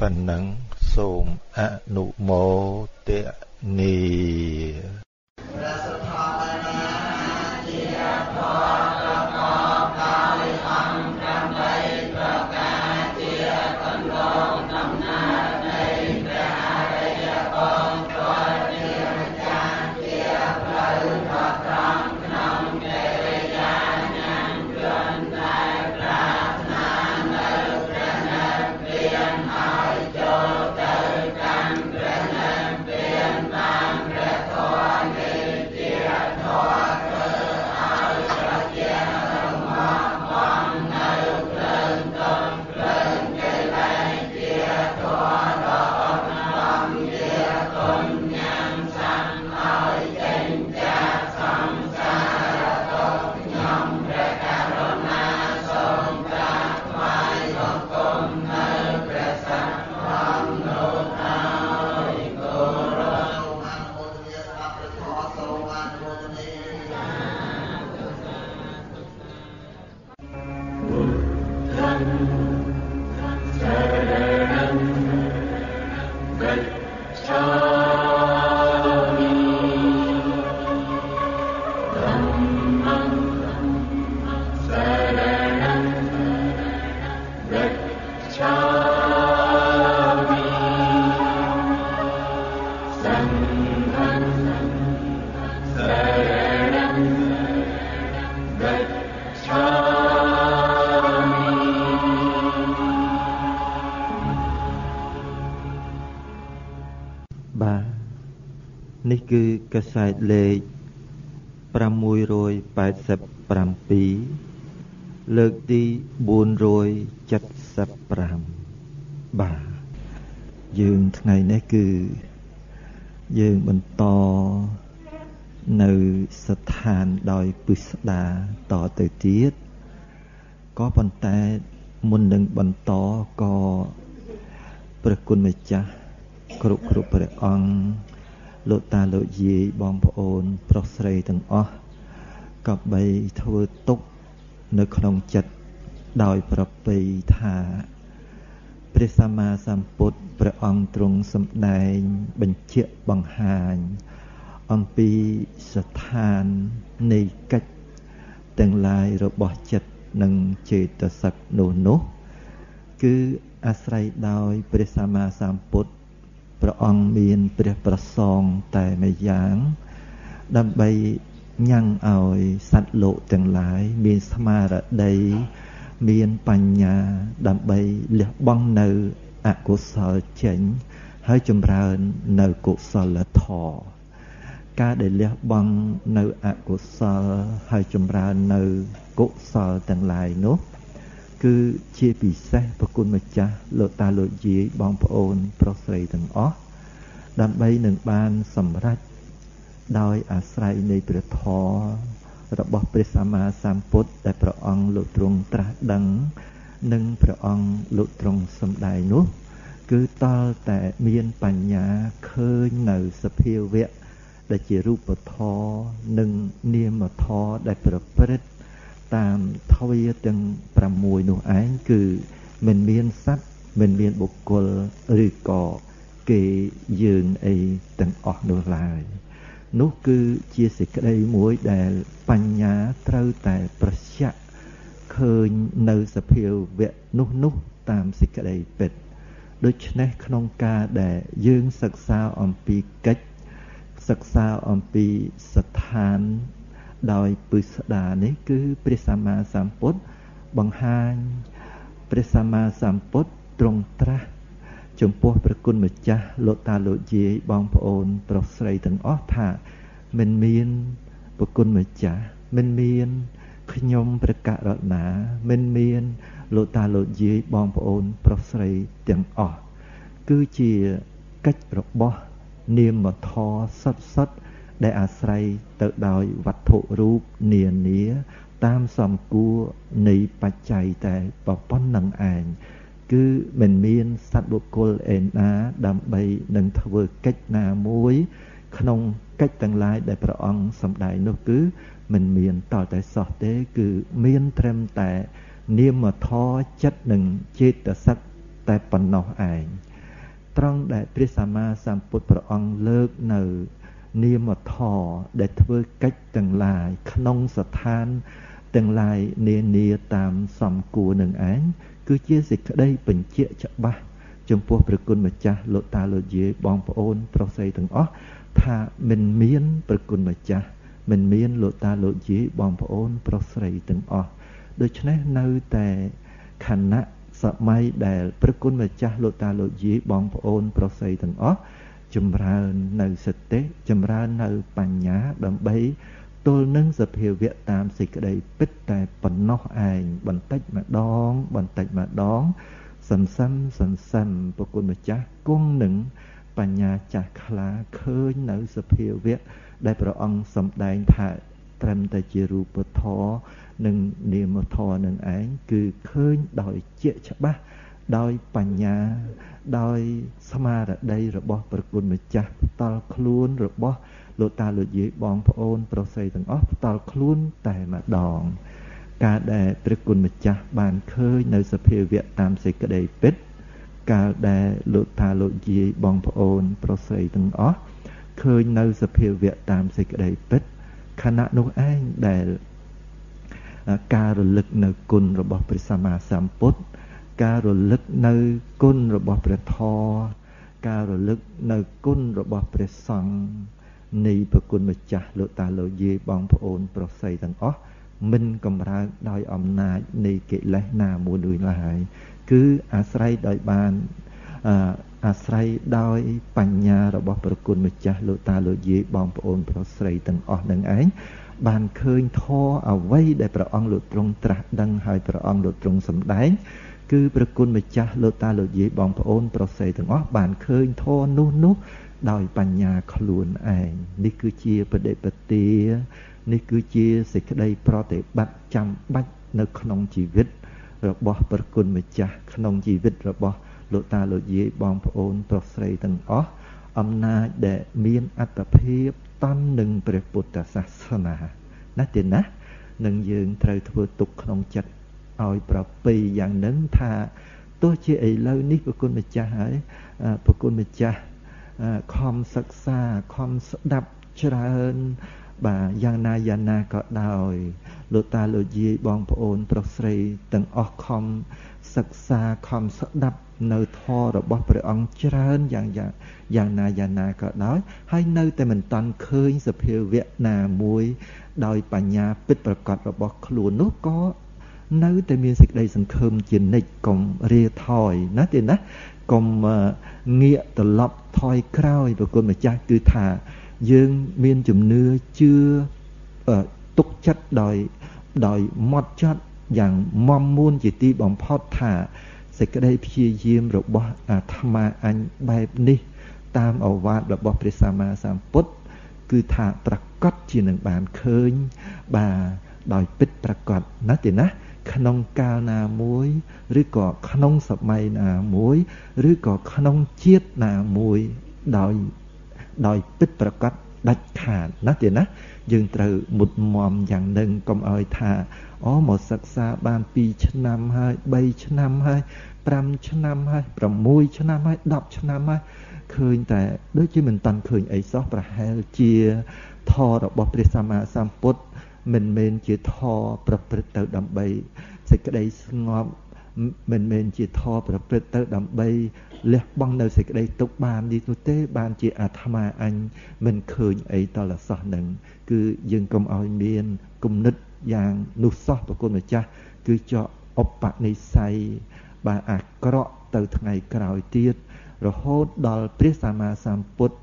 ប៉ុណ្ណឹងសូមអនុមោទនី កសែតលេខ687លើកទី475បាទយើងថ្ងៃនេះគឺយើងបន្តនៅស្ថានដោយពិស្ដាតទៅទៀតក៏ប៉ុន្តែមុននឹងបន្តក៏ព្រះគុណម្ចាស់គ្រប់គ្រប់ព្រះអង្គ លោកតាលោកយាយបងប្អូន ប្រុសស្រីទាំងអស់ក៏បីធ្វើទុកនៅក្នុងចិត្តដោយប្រពៃថាព្រះសម្មាសម្ពុទ្ធព្រះអង្គទ្រង់សម្ដែងបញ្ជាក់បង្ហាញ អំពីស្ថាននៃកិច្ចទាំងឡាយរបស់ចិត្តនិងចេតសិកនោះនោះគឺអាស្រ័យដោយព្រះសម្មាសម្ពុទ្ធ ព្រះអង្គមានព្រះប្រសងតែមួយយ៉ាង ដើម្បីញ៉ាំងឲ្យសត្វលោកទាំងឡាយមានស្មារតីមានបញ្ញាដើម្បីលះបង់នៅអកុសលចេញ ហើយចម្រើននៅកុសលធម៌ការដែលលះបង់នៅអកុសលហើយចម្រើននៅកុសលទាំងឡាយនោះ គឺជាពិសេសប្រគុណម្ចាស់លោកតាលោកយាយបងប្អូន ប្រុសស្រីទាំងអស់ដើម្បីនឹងបានសម្រេចដោយអាស្រ័យនៃព្រះធម៌របស់ព្រះសម្មាសម្ពុទ្ធដែលព្រះអង្គលោកទ្រង់ត្រាស់ដឹង និងព្រះអង្គលោកទ្រង់សម្ដែងនោះ គឺតលតែមានបញ្ញាឃើញនៅសភាវៈដែលជារូបធម៌និងនាមធម៌ដែលប្រព្រឹត្ត តាមទ្វាទាំង6នោះឯងគឺមិនមានសត្វមិនមានបុគ្គលឬក៏គេយើងអីទាំងអស់នោះឡើយនោះគឺជាសេចក្តីមួយដែលបញ្ញាត្រូវតែប្រឆាក់ឃើញនៅសភាវៈនោះនោះតាមសេចក្តីពិតដូច្នេះក្នុងការដែលយើងសិក្សាអំពីកិច្ចសិក្សាអំពីស្ថាន ដោយពឹស្ដានេះគឺព្រះសម្មាសម្ពុទ្ធបង្ហាញព្រះសម្មាសម្ពុទ្ធទ្រង់ត្រាស់ចំពោះព្រះគុណម្ចាស់លោកតាលោកយាយបងប្អូនប្រុសស្រីទាំងអស់ថាមិនមានព្រះគុណម្ចាស់មិនមានខ្ញុំព្រះករុណាមិនមានលោកតាលោកយាយបងប្អូនប្រុសស្រីទាំងអស់គឺជាកិច្ចរបស់នាមធរសុទ្ធសុទ្ធ ដែលអាស្រ័យទៅដោយវត្ថុរូបនានាតាមសំគួរនៃបច្ច័យតែប៉ុណ្្នឹងឯងគឺមិនមានសត្វបុគ្គលឯណាដើម្បីនឹងធ្វើកិច្ចណាមួយ ក្នុងកិច្ចទាំងឡាយដែលព្រះអង្គសម្ដែងនោះគឺមិនមានតតែសោះទេ គឺមានត្រឹមតែ នាមធរចិត្តនិងចេតសិកតែប៉ុណ្ណោះឯងត្រង់ដែលព្រះសម្មាសម្ពុទ្ធព្រះអង្គលើកនៅ នាមធរដែលធ្វើកិច្ចទាំងឡាយក្នុងស្ថានទាំងឡាយនានាតាមសំគួរនឹងឯងគឺជាសេចក្តីបញ្ជាក់ច្បាស់ចំពោះព្រះគុណម្ចាស់លោកតាលោកយាយបងប្អូនប្រុសស្រីទាំងអស់ថាមិនមានព្រះគុណម្ចាស់មិនមានលោកតាលោកយាយបងប្អូនប្រុសស្រីទាំងអស់ដូច្នេះនៅតែខណៈសម័យដែលព្រះគុណម្ចាស់លោកតាលោកយាយបងប្អូនប្រុសស្រីទាំងអស់ ចម្រើននៅសតិចម្រើននៅបញ្ញាដើម្បីទល់នឹងសភាវៈតាមសេចក្តីពិតតែប៉ុណ្ណោះឯងបន្តិចម្ដង បន្តិចម្ដងសន្សំសន្សំប្រគុណម្ចាស់គង់នឹងបញ្ញាចាស់ខ្លាឃើញនៅសភាវៈដែលព្រះអង្គសម្ដែងថាត្រឹមតែជារូបធម៌និងនាមធម៌នឹងឯងគឺឃើញដោយជាច្បាស់ ដោយបញ្ញាដោយស្មារតីរបស់ប្រគុណម្ចាស់ផ្ដាល់ខ្លួនរបស់លោកតាលោកយាយបងប្អូន ប្រុសស្រីទាំងអស់ផ្ដាល់ខ្លួនតែម្ដង ការដែលព្រះគុណម្ចាស់បានឃើញនៅសភាវៈតាមសេចក្តីពិតកាលដែលលោកតាលោកយាយបងប្អូន ប្រុសស្រីទាំងអស់ឃើញនៅសភាវៈតាមសេចក្តីពិតខណៈនោះឯងដែលការរលឹកនៅគុណរបស់ព្រះសម្មាសម្ពុទ្ធ ការរលឹកនៅគុណរបស់ព្រះធម៌ការរលឹកនៅគុណរបស់ព្រះសង្ឃនៃប្រគុណម្ចាស់លោកតាលោកយាយបងប្អូន ប្រុសស្រីទាំងអស់មិនកំរើកដោយអំណាចនៃកិលេសណាមួយដូចឡើយគឺអាស្រ័យដោយបានអាស្រ័យដោយបញ្ញារបស់ប្រគុណម្ចាស់លោកតាលោកយាយបងប្អូន ប្រុសស្រីទាំងអស់នឹងឯងបានឃើញធម៌អ្វីដែលព្រះអង្គលោកទ្រង់ត្រាស់ដឹងហើយព្រះអង្គលោកទ្រង់សម្ដែង គឺព្រះគុណម្ចាស់លោកតាលោកយាយបងប្អូន ប្រុសស្រីទាំងអស់បានឃើញធម៌នោះនោះដោយបញ្ញាខ្លួនឯងនេះគឺជាបដិបទានេះគឺជាសេចក្តីប្រតិបត្តិចាំបាច់នៅក្នុងជីវិត របស់ព្រះគុណម្ចាស់ក្នុងជីវិតរបស់លោកតាលោកយាយបងប្អូនប្រុសស្រីទាំងអស់អំណាចដែលមានអត្តភាពតន់នឹងព្រះពុទ្ធសាសនាណាទេណានឹងយើងត្រូវធ្វើទុកក្នុងចិត្ត ឲ្យប្រពៃយ៉ាងនឹងថាទោះជាឥឡូវនេះប្រគុណម្ចាស់ហើយប្រគុណម្ចាស់ខំសិក្សាខំស្ដាប់ច្រើនបាទយ៉ាងណាយ៉ាងណាក៏ដោយលោកតាលោកយាយបងប្អូនប្រុសស្រីទាំងអស់ខំសិក្សាខំស្ដាប់នៅធម៌របស់ព្រះអង្គច្រើនយ៉ាងយ៉ាងយ៉ាងណាយ៉ាងណាក៏ដោយហើយនៅតែមិនតាន់ឃើញសភាវៈណាមួយដោយបញ្ញាពិតប្រកបរបស់ខ្លួននោះក៏ នៅតែមានសេចក្តីសង្ឃឹមជានិច្ចកុំរាថយណាទេណាកុំងាកត្រឡប់ថយក្រោយប្រគុណម្ចាស់គឺថាយើងមានជំនឿជឿទុកចិត្តដោយដោយម៉ត់ចត់យ៉ាងមមមួនជាទីបំផុតថាសេចក្តីព្យាយាមរបស់អាត្មាអញបែបនេះ តាមអវាទរបស់ព្រះសម្មាសម្ពុទ្ធគឺថាប្រកាសជានឹងបានឃើញបាទដោយពិតប្រកបណាទេណា ក្នុងកាលណាមួយ ឬក៏ក្នុងសម័យណាមួយ ឬក៏ក្នុងជាតិណាមួយដោយដោយពិតប្រកបដាច់ខាតណាទេណាយើងត្រូវមុតមមយ៉ាងនឹងកុំឲ្យថាអូមកសិក្សាបាន2ឆ្នាំហើយ3ឆ្នាំហើយ5ឆ្នាំហើយ6ឆ្នាំហើយ10ឆ្នាំហើយឃើញតែដូចជាមិនតាន់ឃើញអីសោះប្រហែលជាធររបស់ព្រះសម្មាសម្ពុទ្ធ មិនមែនជាធរប្រព្រឹត្តទៅដើម្បីសេចក្តីស្ងប់មិនមែនជាធរប្រព្រឹត្តទៅដើម្បីលះបង់នៅសេចក្តីទុកបាននេះនោះទេ បានជាអាត្មាអញមិនឃើញអីតលសោះនឹងគឺយើងកុំឲ្យមានគំនិតយ៉ាងនោះសោះប្រគុណម្ចាស់គឺជាឧបនិស្ស័យបាទអាក្រក់ទៅថ្ងៃក្រោយទៀតរហូតដល់ព្រះសម្មាសម្ពុទ្ធ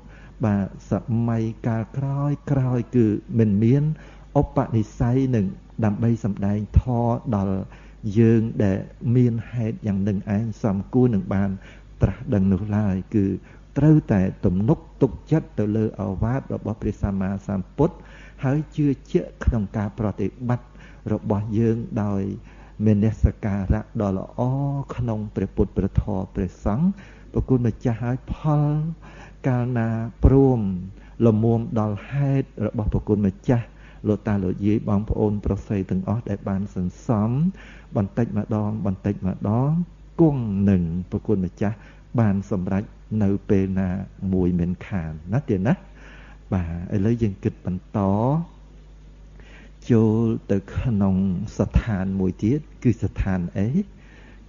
បាទសម័យកាលក្រោយក្រោយគឺមិនមាន ឧបនិស្ស័យនឹងដើម្បីសម្ដែងធម៌ដល់យើងដែលមានហេតុយ៉ាងនឹងឯងសំគួរនឹងបាន ត្រាស់ដឹងនោះឡើយគឺត្រូវតែទំនុកទុកចិត្តទៅលើអវាទរបស់ព្រះសម្មាសម្ពុទ្ធហើយជឿជាក់ក្នុងការប្រតិបត្តិរបស់យើងដោយមេនសការៈដ៏ល្អក្នុងព្រះពុទ្ធព្រះធម៌ព្រះសង្ឃប្រគុណម្ចាស់ឲ្យផលកាលណាព្រមលមុំដល់ហេតុរបស់ប្រគុណម្ចាស់ លោកតាលោកយាយបងប្អូនប្រុសស្រីទាំងអស់ដែលបានសន្សំ បន្តិចម្ដង បន្តិចម្ដងគង់នឹងប្រគុណម្ចាស់បានសម្រេចនៅពេលណាមួយមិនខានណាទៀតណាបាទឥឡូវយើងគិតបន្តចូលទៅក្នុងស្ថានមួយទៀតគឺស្ថានអី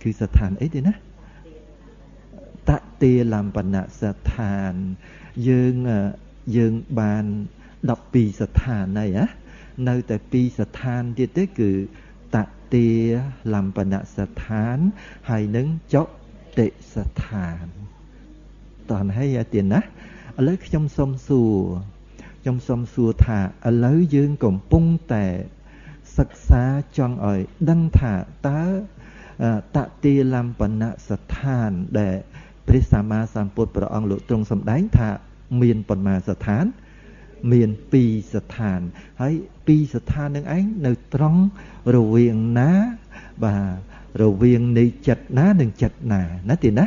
គឺស្ថានអីទេណាតតិលំបនៈស្ថានយើងយើងបាន12ស្ថានហើយណា នៅតែ2ស្ថានទៀតទេគឺតតិលំបនៈស្ថានហើយនឹងចុតិស្ថានតោះហើយទៀតណាឥឡូវខ្ញុំសុំសួរខ្ញុំសុំសួរថាឥឡូវយើងកំពុងតែសិក្សាចង់ឲ្យដឹងថាតើតតិលំបនៈស្ថានដែលព្រះសម្មាសម្ពុទ្ធព្រះអង្គលោកទ្រង់សម្ដែងថាមានប៉ុន្មានស្ថាន មាន2ស្ថាន ហើយ2ស្ថាននឹងឯងនៅត្រង់រវាងណា បាទរវាងនៃចិត្តណានិងចិត្តណាណាទីណា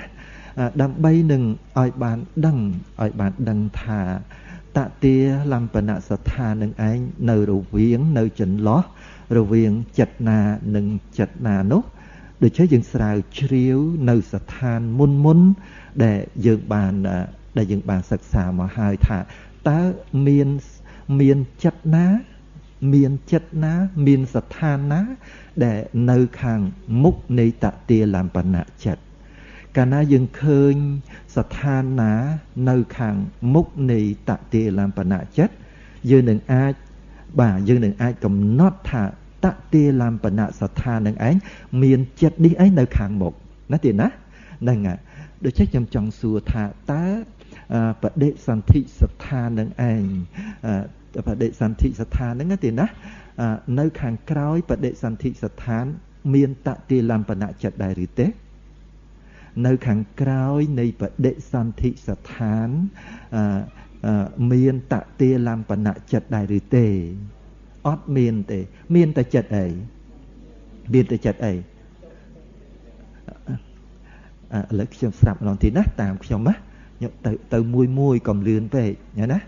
ដើម្បីនឹងឲ្យបានដឹងឲ្យបានដឹងថាតតិលំបនៈស្ថាននឹងឯងនៅរវាងនៅចន្លោះរវាងចិត្តណានិងចិត្តណានោះដូច្នេះយើងស្រាវជ្រាវនៅស្ថានមុនមុនដែលយើងបានដែលយើងបានសិក្សាមកហើយថា តើមានមានចិត្តណា មានចិត្តណា មានស្ថានណា ដែលនៅខាងមុខនៃតតិលំបនៈចិត្តកាលណាយើងឃើញស្ថានណានៅខាងមុខនៃតតិលំបនៈចិត្តយើងនឹងអាចបាទយើងនឹងអាចកំណត់ថាតតិលំបនៈស្ថាននឹងឯងមានចិត្តនេះឯងនៅខាងមុខណាទេណាហ្នឹងហើយដូច្នេះខ្ញុំចង់សួរថាតើ បដិសន្ធិស្ថាននឹងឯងបដិសន្ធិស្ថានហ្នឹងទេណានៅខាងក្រោយបដិសន្ធិស្ថាន មានតតិលំបនៈចិត្តដែរឬទេនៅខាងក្រោយនៃបដិសន្ធិស្ថានមានតតិលំបនៈចិត្តដែរឬទេអត់មានទេ មានតែចិត្តអីមានតែចិត្តអីឥឡូវខ្ញុំស្រាប់ម្ដងទៀតណាតាមខ្ញុំណា ខ្ញុំទៅទៅមួយមួយកុំលឿនពេកណា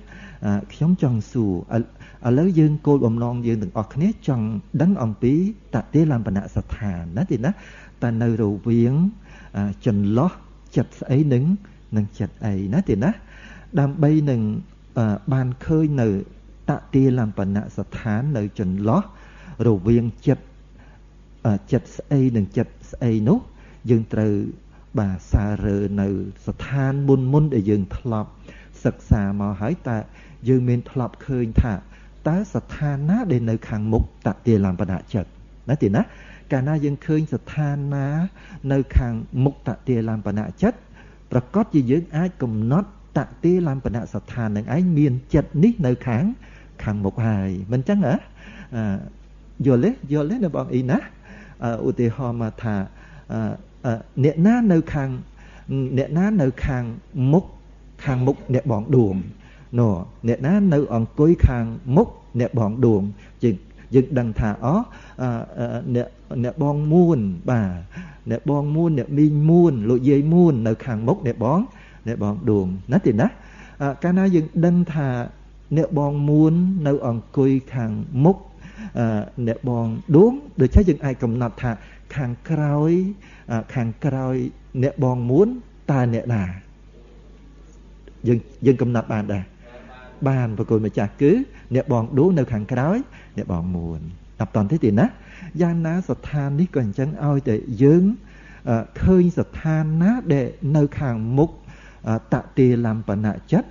ខ្ញុំចង់សួរឥឡូវយើងគោលបំណងយើងទាំងអស់គ្នាចង់ដឹងអំពីតតិលំបនៈស្ថានណាទីណាតែនៅរវាងចន្លោះចិត្តស្អីនឹងនឹងចិត្តអីណាទីណាដើម្បីនឹងបានឃើញនៅតតិលំបនៈស្ថាននៅចន្លោះរវាងចិត្តចិត្តស្អីនិងចិត្តស្អីនោះយើងត្រូវ បាទសាររើនៅស្ថានមុនមុនដែលយើងធ្លាប់សិក្សាមកហើយតើយើងមានធ្លាប់ឃើញថាតើស្ថានណាដែលនៅខាងមុខតតិលំបនៈចិត្តណាទីណាកាលណាយើងឃើញស្ថានណានៅខាងមុខតតិលំបនៈចិត្តប្រកាសជាយើងអាចកំណត់តតិលំបនៈស្ថាននឹងឯងមានចិត្តនេះនៅខាងខាងមុខហើយមិនចឹងហ៎យល់ទេយល់ទេនៅបងអ៊ីណាឧទាហរណ៍មកថា អ្នកណានៅខាងអ្នកណានៅខាងមុខខាងមុខអ្នកបងដួងណ៎អ្នកណានៅអង្គុយខាងមុខអ្នកបងដួងយើងយើងដឹងថាអូអ្នកអ្នកបងមួនបាទអ្នកបងមួនអ្នកមីងមួនលោកយាយមួននៅខាងមុខអ្នកបងអ្នកបងដួងណាទេណាកាលណាយើងដឹងថាអ្នកបងមួននៅអង្គុយខាងមុខអ្នកបងដួងដូច្នេះយើងអាចកំណត់ថា ខាងក្រោយខាងក្រោយអ្នកបងមួនតើអ្នកណាយើងយើងកំណត់បានដែរបានប្រគល់ម្ចាស់គឺអ្នកបងដួងនៅខាងក្រោយអ្នកបងមួនដល់តន់ទេទេណាយ៉ាងណាស្ថាននេះក៏អញ្ចឹងឲ្យតែយើងឃើញស្ថានណាដែលនៅខាងមុខតតិលំបនៈចិត្ត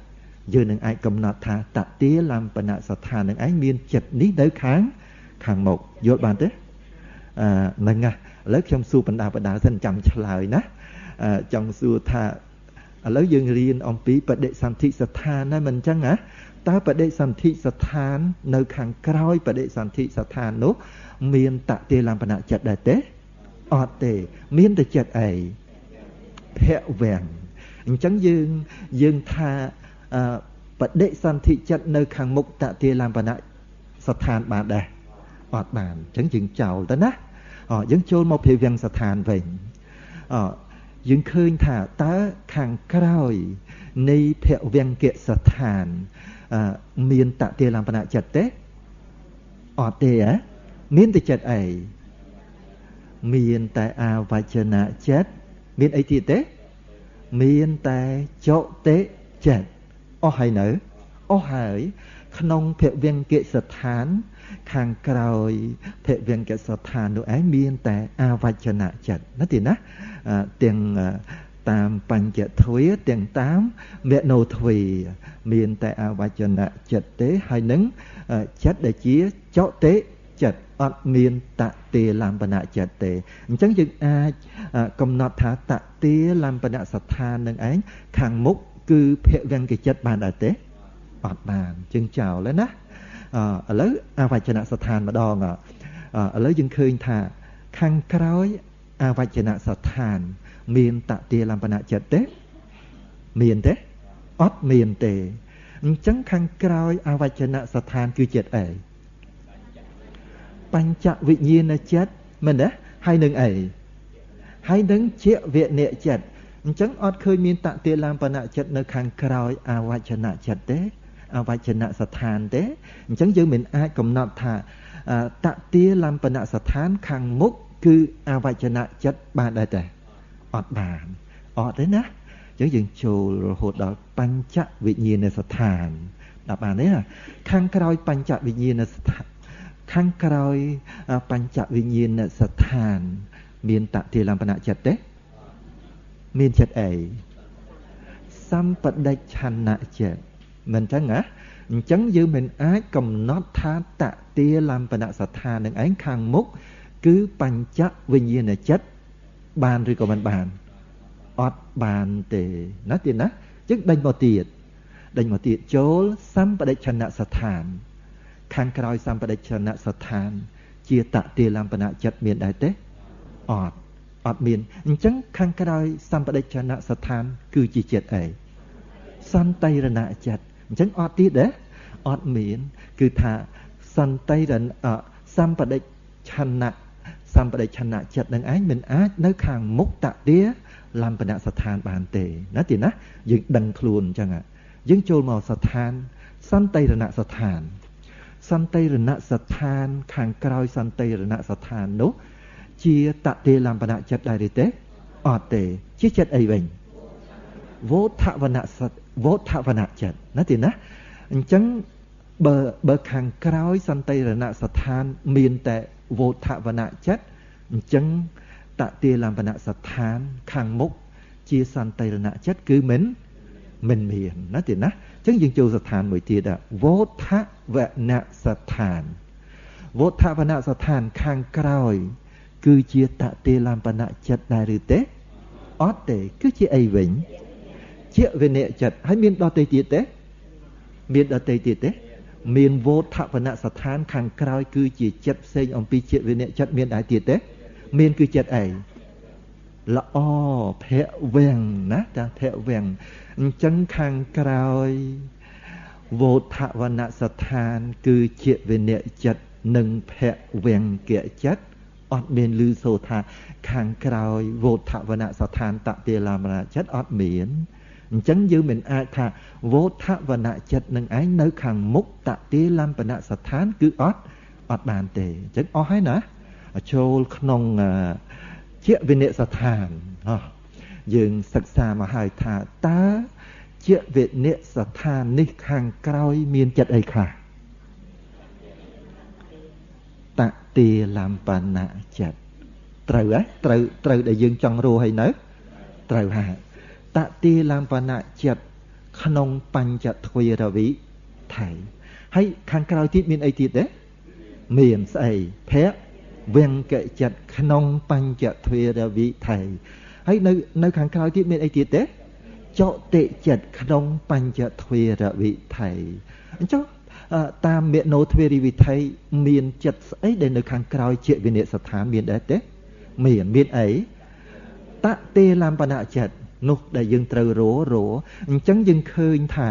យើងនឹងអាចកំណត់ថាតតិលំបនៈស្ថាននឹងឯងមានចិត្តនេះនៅខាងខាងមុខយល់បានទេអឺ ហ្នឹងណាឥឡូវខ្ញុំសួរបដាបដាសិនចាំឆ្លើយណាចង់សួរថាឥឡូវយើងរៀនអំពីបដិសន្ធិស្ថានហ្នឹងមិនអញ្ចឹងណាតើបដិសន្ធិស្ថាន នៅខាងក្រោយបដិសន្ធិស្ថាននោះ មានតតិលំបនៈចិត្តដែរទេអត់ទេ មានតែចិត្តអីភៈវាំងអញ្ចឹងយើងយើងថាបដិសន្ធិចិត្តនៅ ខាងមុខតតិលំបនៈស្ថានបានដែរអត់បានអញ្ចឹងយើងចោលទៅណាអ យើងចូលមកភេវាំងស្ថានវិញអយើងឃើញថាតើខាងក្រោយ នៃភវង្គៈស្ថានមានតតិលំបនៈចិត្តទេអត់ទេហ៎មានតែចិត្តអីមានតែអាវចនៈចិត្តមានអីទៀតទេមានតែចតិចិត្តអស់ហើយនៅអស់ហើយក្នុងភវង្គិស្ថាន ខាងក្រោយភវង្គិស្ថាននោះឯងមានតែអវចនៈចិត្តណាទីណាទាំងតាមបញ្ចទ្វាទាំងតាមមនោទ្វាមានតែអវចនៈចិត្តទេហើយនឹងចិត្តដែលជាចតិចិត្តអត់មានតតិលំបនៈចិត្តទេអញ្ចឹងយើងអាចកំណត់ថាតតិលំបនៈស្ថាននឹងឯងខាងមុខគឺភវង្គចិត្តបានដែរទេអត់បានជាងចោលហើយណា ឥឡូវអវចនៈស្ថានម្ដងឥឡូវយើងឃើញថាខាងក្រោយអវចនៈស្ថាន មានតតិលំបនៈចិត្តទេមានទេអត់មានទេអញ្ចឹងខាងក្រោយអវចនៈស្ថានគឺចិត្តអីបញ្ចវិញ្ញាណចិត្តមែនទេហើយនឹងអីហើយនឹងជាវិនិច្ចិត្តអញ្ចឹងអត់ឃើញមានតតិលំបនៈចិត្តនៅខាងក្រោយអវចនៈចិត្តទេអ វចនៈស្ថានទេអញ្ចឹងយើងមិនអាចកំណត់ថាតតិលំបនៈស្ថានខាងមុខគឺអវចនៈចិត្តបានដែរទេអត់បានអត់ទេណាអញ្ចឹងយើងចូលរហូតដល់បញ្ចវិញ្ញាណស្ថានដល់បានទេខាងក្រោយបញ្ចវិញ្ញាណស្ថានខាងក្រោយបញ្ចវិញ្ញាណស្ថាន មានតតិលំបនៈចិត្តទេមានចិត្តអីសម្បដិច្ឆន្នចិត្ត មិនចឹងណាអញ្ចឹងយើងមិនអាចកំណត់ថាតតិលំបនៈស្ថាននឹងឯងខាងមុខគឺបញ្ចវិញ្ញាណចិត្តបានឬក៏មិនបានអត់បានទេណាទៀតណាចឹងដេញមកទៀតដេញមកទៀតចូលសម្បដិច្ឆន្នស្ថាន ខាងក្រោយសម្បដិច្ឆន្នស្ថាន ជាតតិលំបនៈចិត្តមានដែរទេអត់អត់មានអញ្ចឹងខាងក្រោយសម្បដិច្ឆន្នស្ថាន គឺជាចិត្តអីសន្តិរណចិត្ត អញ្ចឹងអត់ទៀតទេអត់មាន គឺថាសន្តិរណសម្បដិឆន្នៈសម្បដិឆន្នៈចិត្តនឹងឯងមិនអាចនៅខាងមុខតទាលំបនៈស្ថានបានទេណាទីណាយើងដឹងខ្លួនអញ្ចឹងយើងចូលមកស្ថាន សន្តិរណស្ថាន សន្តិរណស្ថាន ខាងក្រោយសន្តិរណស្ថាននោះជាតតិលំបនៈចិត្តដែរទេអត់ទេជាចិត្តអីវិញវោថវនៈស វោថវនៈចិត្តណាទីណាអញ្ចឹងបើបើខាងក្រោយសន្តិរណស្ថានមានតែវោថវនៈចិត្តអញ្ចឹងតតិលំបនៈស្ថានខាងមុខជាសន្តិរណចិត្តគឺមិនមិនមានណាទីណាអញ្ចឹងយើងចូលស្ថានមួយទៀតវោថវនៈស្ថានវោថវនៈស្ថានខាងក្រោយ គឺជាតតិលំបនៈចិត្តដែរឬទេអត់ទេគឺជាអីវិញ ជាវិន័យចិត្តហើយមានដតេទៀតទេមានដតេទៀតទេមានវោធវនៈស្ថានខាងក្រោយគឺជាចិត្តផ្សេងអំពីជាវិន័យចិត្តមានដែរទៀតទេមានគឺចិត្តអីល្អភៈវាំងណាតាភៈវាំងអញ្ចឹងខាងក្រោយវោធវនៈស្ថានគឺជាវិន័យចិត្តនិងភៈវាំងគៈចិត្តអត់មានឮសូរថាខាងក្រោយវោធវនៈស្ថានតតិលាមរៈចិត្តអត់មាន អញ្ចឹងយើងមិនអាចថាវោធវនៈចិត្តនឹងឯងនៅខាងមុខតតិលំបនៈស្ថានគឺអត់អត់បានទេអញ្ចឹងអស់ហើយណាចូលក្នុងជាវិនិស្ថានយើងសិក្សាមកហើយថាតើជាវិនិស្ថាននេះខាងក្រោយមានចិត្តអីខ្លះតតិលំបនៈចិត្តត្រូវហ៎ត្រូវត្រូវដែលយើងចង់រស់ហើយនៅត្រូវហើយ តតិលំបនៈចិត្តក្នុងបញ្ចទ្វេរវិថៃហើយខាងក្រោយទៀតមានអីទៀតទេមានស្អីភៈវង្គចិត្តក្នុងបញ្ចទ្វេរវិថៃហើយនៅនៅខាងក្រោយទៀតមានអីទៀតទេចតិចិត្តក្នុងបញ្ចទ្វេរវិថៃអញ្ចឹងតាមមេណោទ្វេរីវិថីមានចិត្តស្អីដែលនៅខាងក្រោយជាវិនិស្ថានមានដែរទេមានមានអីតតេលំបនៈចិត្ត នោះដែលយើងត្រូវររអញ្ចឹងយើងឃើញថា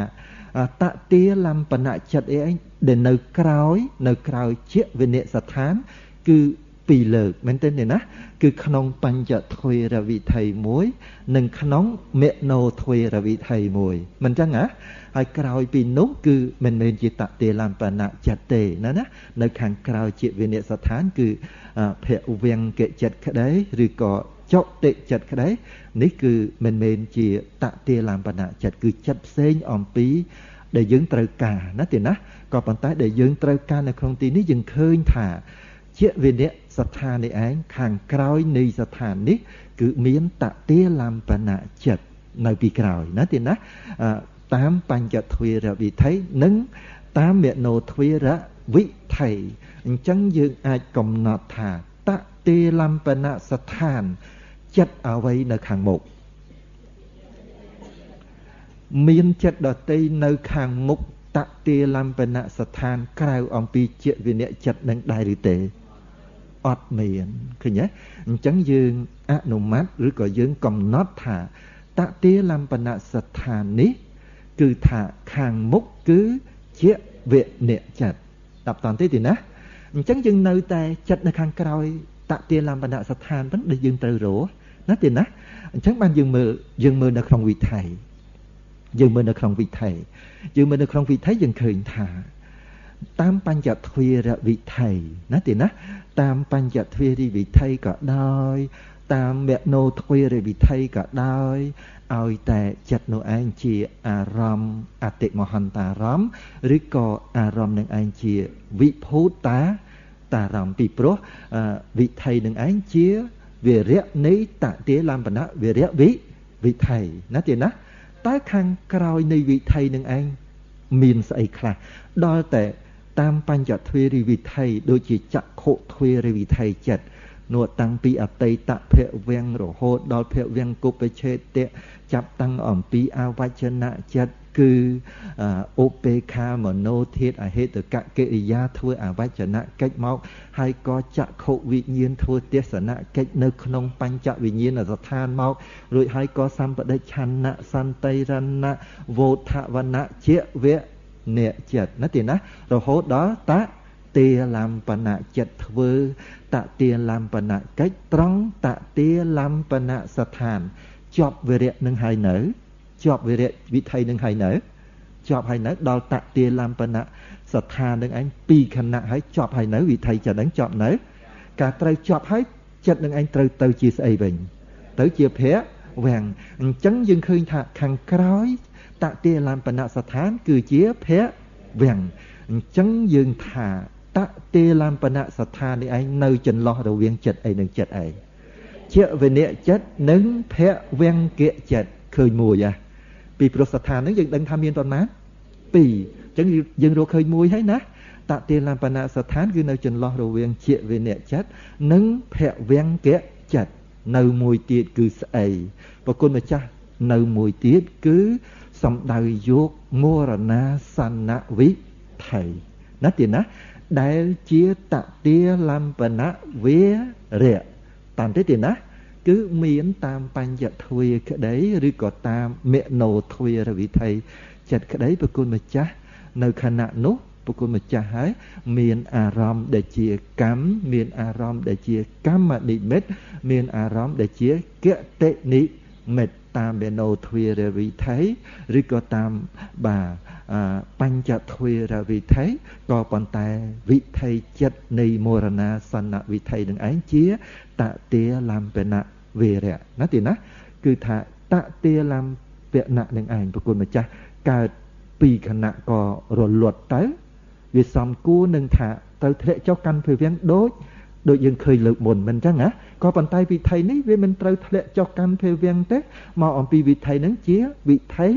តតិលំបនៈចិត្តអីឯងដែលនៅក្រោយ នៅក្រោយជាវិនិស្ថាន គឺពីរលើកមែនទេណាគឺក្នុងបញ្ចទ្វេរវិថីមួយ និងក្នុងមេណោទ្វេរវិថីមួយមិនចឹងហ៎ហើយក្រោយពីនោះគឺមិនមែនជាតតិលំបនៈចិត្តទេណាណានៅខាងក្រោយជាវិនិស្ថាន គឺភវង្គចិត្តក្តីឬក៏ ចុតិចិត្តក្តីនេះគឺមិនមែនជាតតិលំបណៈចិត្តគឺចិត្តផ្សេងអំពី ដែលយើងត្រូវការណាទេណាក៏ប៉ុន្តែដែលយើងត្រូវការនៅក្នុងទីនេះយើងឃើញថាជាវិនៈស្ថាននេះឯងខាងក្រោយនៃស្ថាននេះ គឺមានតតិលំបណៈចិត្តនៅពីក្រោយណាទេណាតាមបញ្ចទ្វារវិធ័យនិងតាមមនោទ្វារវិថ័យអញ្ចឹងយើងអាចកំណត់ថាតទេលំបនៈស្ថាន ចិត្តអ្វីនៅខាងមុខមានចិត្តដតីនៅខាងមុខតទេលំបនៈស្ថានក្រៅអំពីជាវិនៈចិត្តនឹងដែរឬទេអត់មានឃើញទេអញ្ចឹងយើងអនុម័តឬក៏យើងកំណត់ថាតទេលំបនៈស្ថាននេះ គឺថាខាងមុខគឺជាវិនៈចិត្តតាប់តាន់ទេទីណាអញ្ចឹងយើងនៅតែចិត្តនៅខាងក្រោយតទាលំបនៈស្ថានហ្នឹងដែលយើងត្រូវរស់ ណាទេណាអញ្ចឹងបានយើងមើលយើងមើលនៅក្នុងវិថ័យយើងមើលនៅក្នុងវិថ័យយើងមើលនៅក្នុងវិថ័យយើងឃើញថាតាមបញ្ចទ្វារវិថ័យណាទេណាតាមបញ្ចទ្វារវិថ័យក៏ដោយតាមមនោទ្វារវិថ័យក៏ដោយឲ្យតែចិត្តនោះឯងជាអារម្មណ៍អតិមហន្តារម្មណ៍ឬក៏អារម្មណ៍នឹងឯងជាវិភូតាតារម្មណ៍ពីព្រោះវិថ័យនឹងឯងជា វិរៈនៃតតិលំបណៈវិរៈវិវិថ័យណាទេណាតែខាងក្រោយនៃវិថ័យនឹងឯងមានស្អីខ្លះដល់តែតាមបញ្ចទ្វេរិវិថ័យដូចជាចក្ខុទ្វេរិវិថ័យចិត្តនោះតាំងពីអតីតភវៈរហូតដល់ភវៈគុបឆេតៈចាប់តាំងអំពីអវចនៈចិត្ត គឺឧបេខាមโนធាតអហេតុកកិរិយាធ្វើអវចនៈកិច្ចមក ហើយក៏ចក្ខុវិញ្ញាណធ្វើទេសនៈកិច្ចនៅក្នុងបញ្ចវិញ្ញាណស្ថានមករួចហើយក៏សម្បដិឆន្ទៈសន្តិរណៈវោធវណៈជាវៈអ្នកចិត្តណាទីណារហូតដល់តទាលំបណៈចិត្តធ្វើតទាលំបណៈកិច្ចត្រង់តទាលំបណៈស្ថានជាប់វិរៈនឹងហើយនៅ ជាប់វិរៈវិថីនឹងហើយនៅជាប់ហើយនៅដល់តទាលំបណៈស្ថាននឹងឯងពីរខណៈហើយជាប់ហើយនៅវិថីចិត្តនឹងជាប់នៅការត្រូវជាប់ហើយចិត្តនឹងឯងត្រូវទៅជាស្អីវិញ ទៅជាភៈវាំងអញ្ចឹងយើងឃើញថាខាងក្រោយតទាលំបណៈស្ថាន គឺជាភៈវាំងអញ្ចឹងយើងថាតទេលំបណៈស្ថាននេះឯងនៅចន្លោះរវាងចិត្តអីនិងចិត្តអីជាវិនៈចិត្តនិងភវង្គៈចិត្តឃើញមួយហ៎ ពីព្រោះស្ថានហ្នឹងយើងដឹងថាមានប៉ុន្មានពីរអញ្ចឹងយើងរកឃើញមួយហើយណាតតិលំបណៈស្ថានគឺនៅចន្លោះរវាងជាវិនៈចិត្តនិងភវង្គៈចិត្តនៅមួយទៀតគឺស្អីប្រគុណម្ចាស់នៅមួយទៀតគឺសំដៅយកមរណាសនវិថ័យណាទៀតណាដែលជាតតិលំបណៈវារៈតាមទេទេណា គឺមានតាមបញ្ញទ្វាក្តីឬក៏តាមមេណោទ្វារវិធ័យចិត្តក្តីប្រគុណម្ចាស់នៅខណៈនោះប្រគុណម្ចាស់ហើយមានអារម្មណ៍ដែលជាកម្មមានអារម្មណ៍ដែលជាកម្មនិមិត្តមានអារម្មណ៍ដែលជាកតិនិមិត្តតាមមេណោទ្វារវិថ័យឬក៏តាមបាទបញ្ចទ្វារវិថ័យក៏ប៉ុន្តែវិថ័យចិត្តនៃមរណាសនៈវិថ័យនឹងឯងជាតតិលំបណៈ វេរៈណាទីណាគឺថាតតិលំពណៈនឹងឯងប្រគុណម្ចាស់កើតពីខណៈក៏រលត់ទៅវាសំគួរនឹងថាទៅធ្លាក់ចុះកាន់ភវាំងដូចដូចយើងឃើញលើកមុនមិនអញ្ចឹងណាក៏ប៉ុន្តែវិថីនេះវាមិនត្រូវធ្លាក់ចុះកាន់ភេវាំងទេមកអំពីវិថីនឹងជាវិថី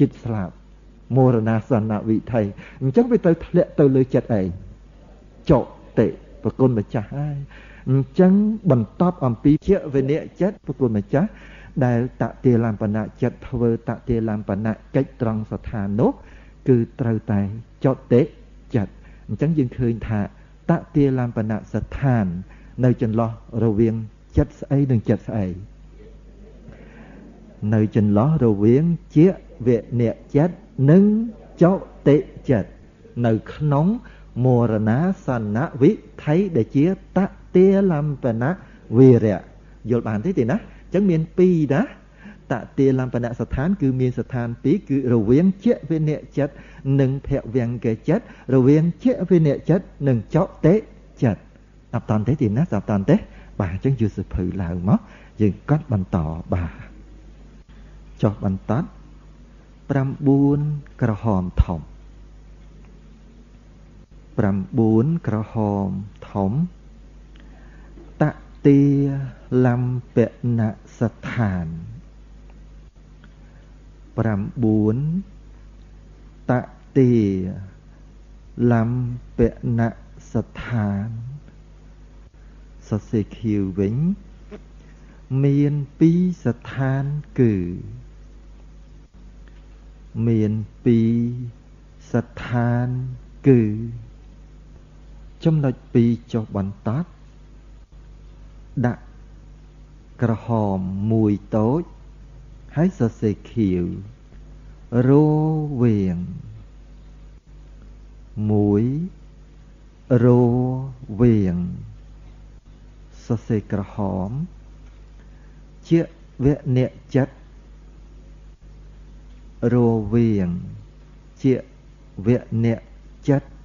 ចិត្តស្លាប់មរណាសនវិថីអញ្ចឹងវាទៅធ្លាក់ទៅលើចិត្តឯងចុតិ ប្រគុណម្ចាស់ហើយអញ្ចឹងបន្តអំពីជាវិនៈចិត្តប្រគុណម្ចាស់ដែលតតិលំបណៈចិត្តធ្វើតតិលំបណៈកិច្ចត្រង់ស្ថាននោះគឺត្រូវតែចុតិចិត្តអញ្ចឹងយើងឃើញថាតតិលំបណៈស្ថាន នៅចន្លោះរវាងចិត្តស្អីនិងចិត្តស្អីនៅចន្លោះរវាងជាវិនៈចិត្តនិងចុតិចិត្តនៅក្នុង មរណាសនៈវិថ័យដែលជាតតិលំបណៈវិរៈយល់បានទេទេណាអញ្ចឹងមាន2ណាតតិលំបណៈស្ថាន គឺមានស្ថាន2គឺរវាងជាវិនៈចិត្តនិងភវង្គចិត្តរវាងជាវិនៈចិត្តនិងចុតិចិត្តអត់តន់ទេទីណាស្ដាប់តន់ទេបាទអញ្ចឹងយកសភៅឡើងមកយើងកត់បន្តបាទចុះបន្ត9ក្រហមធំ 9ក្រហមធំតទាលំពនស្ថាន9តទាលំពនស្ថានសរសេរខៀវវិញមានពីរស្ថានគឺ មានពីរស្ថានគឺ ចំណុច2ចុះបន្តដាក់ក្រហមមួយតូចហើយសរសេរខៀវរវាងមួយរវាងសរសេរក្រហមជាវអ្នកចិត្តរវាងជាវអ្នកចិត្ត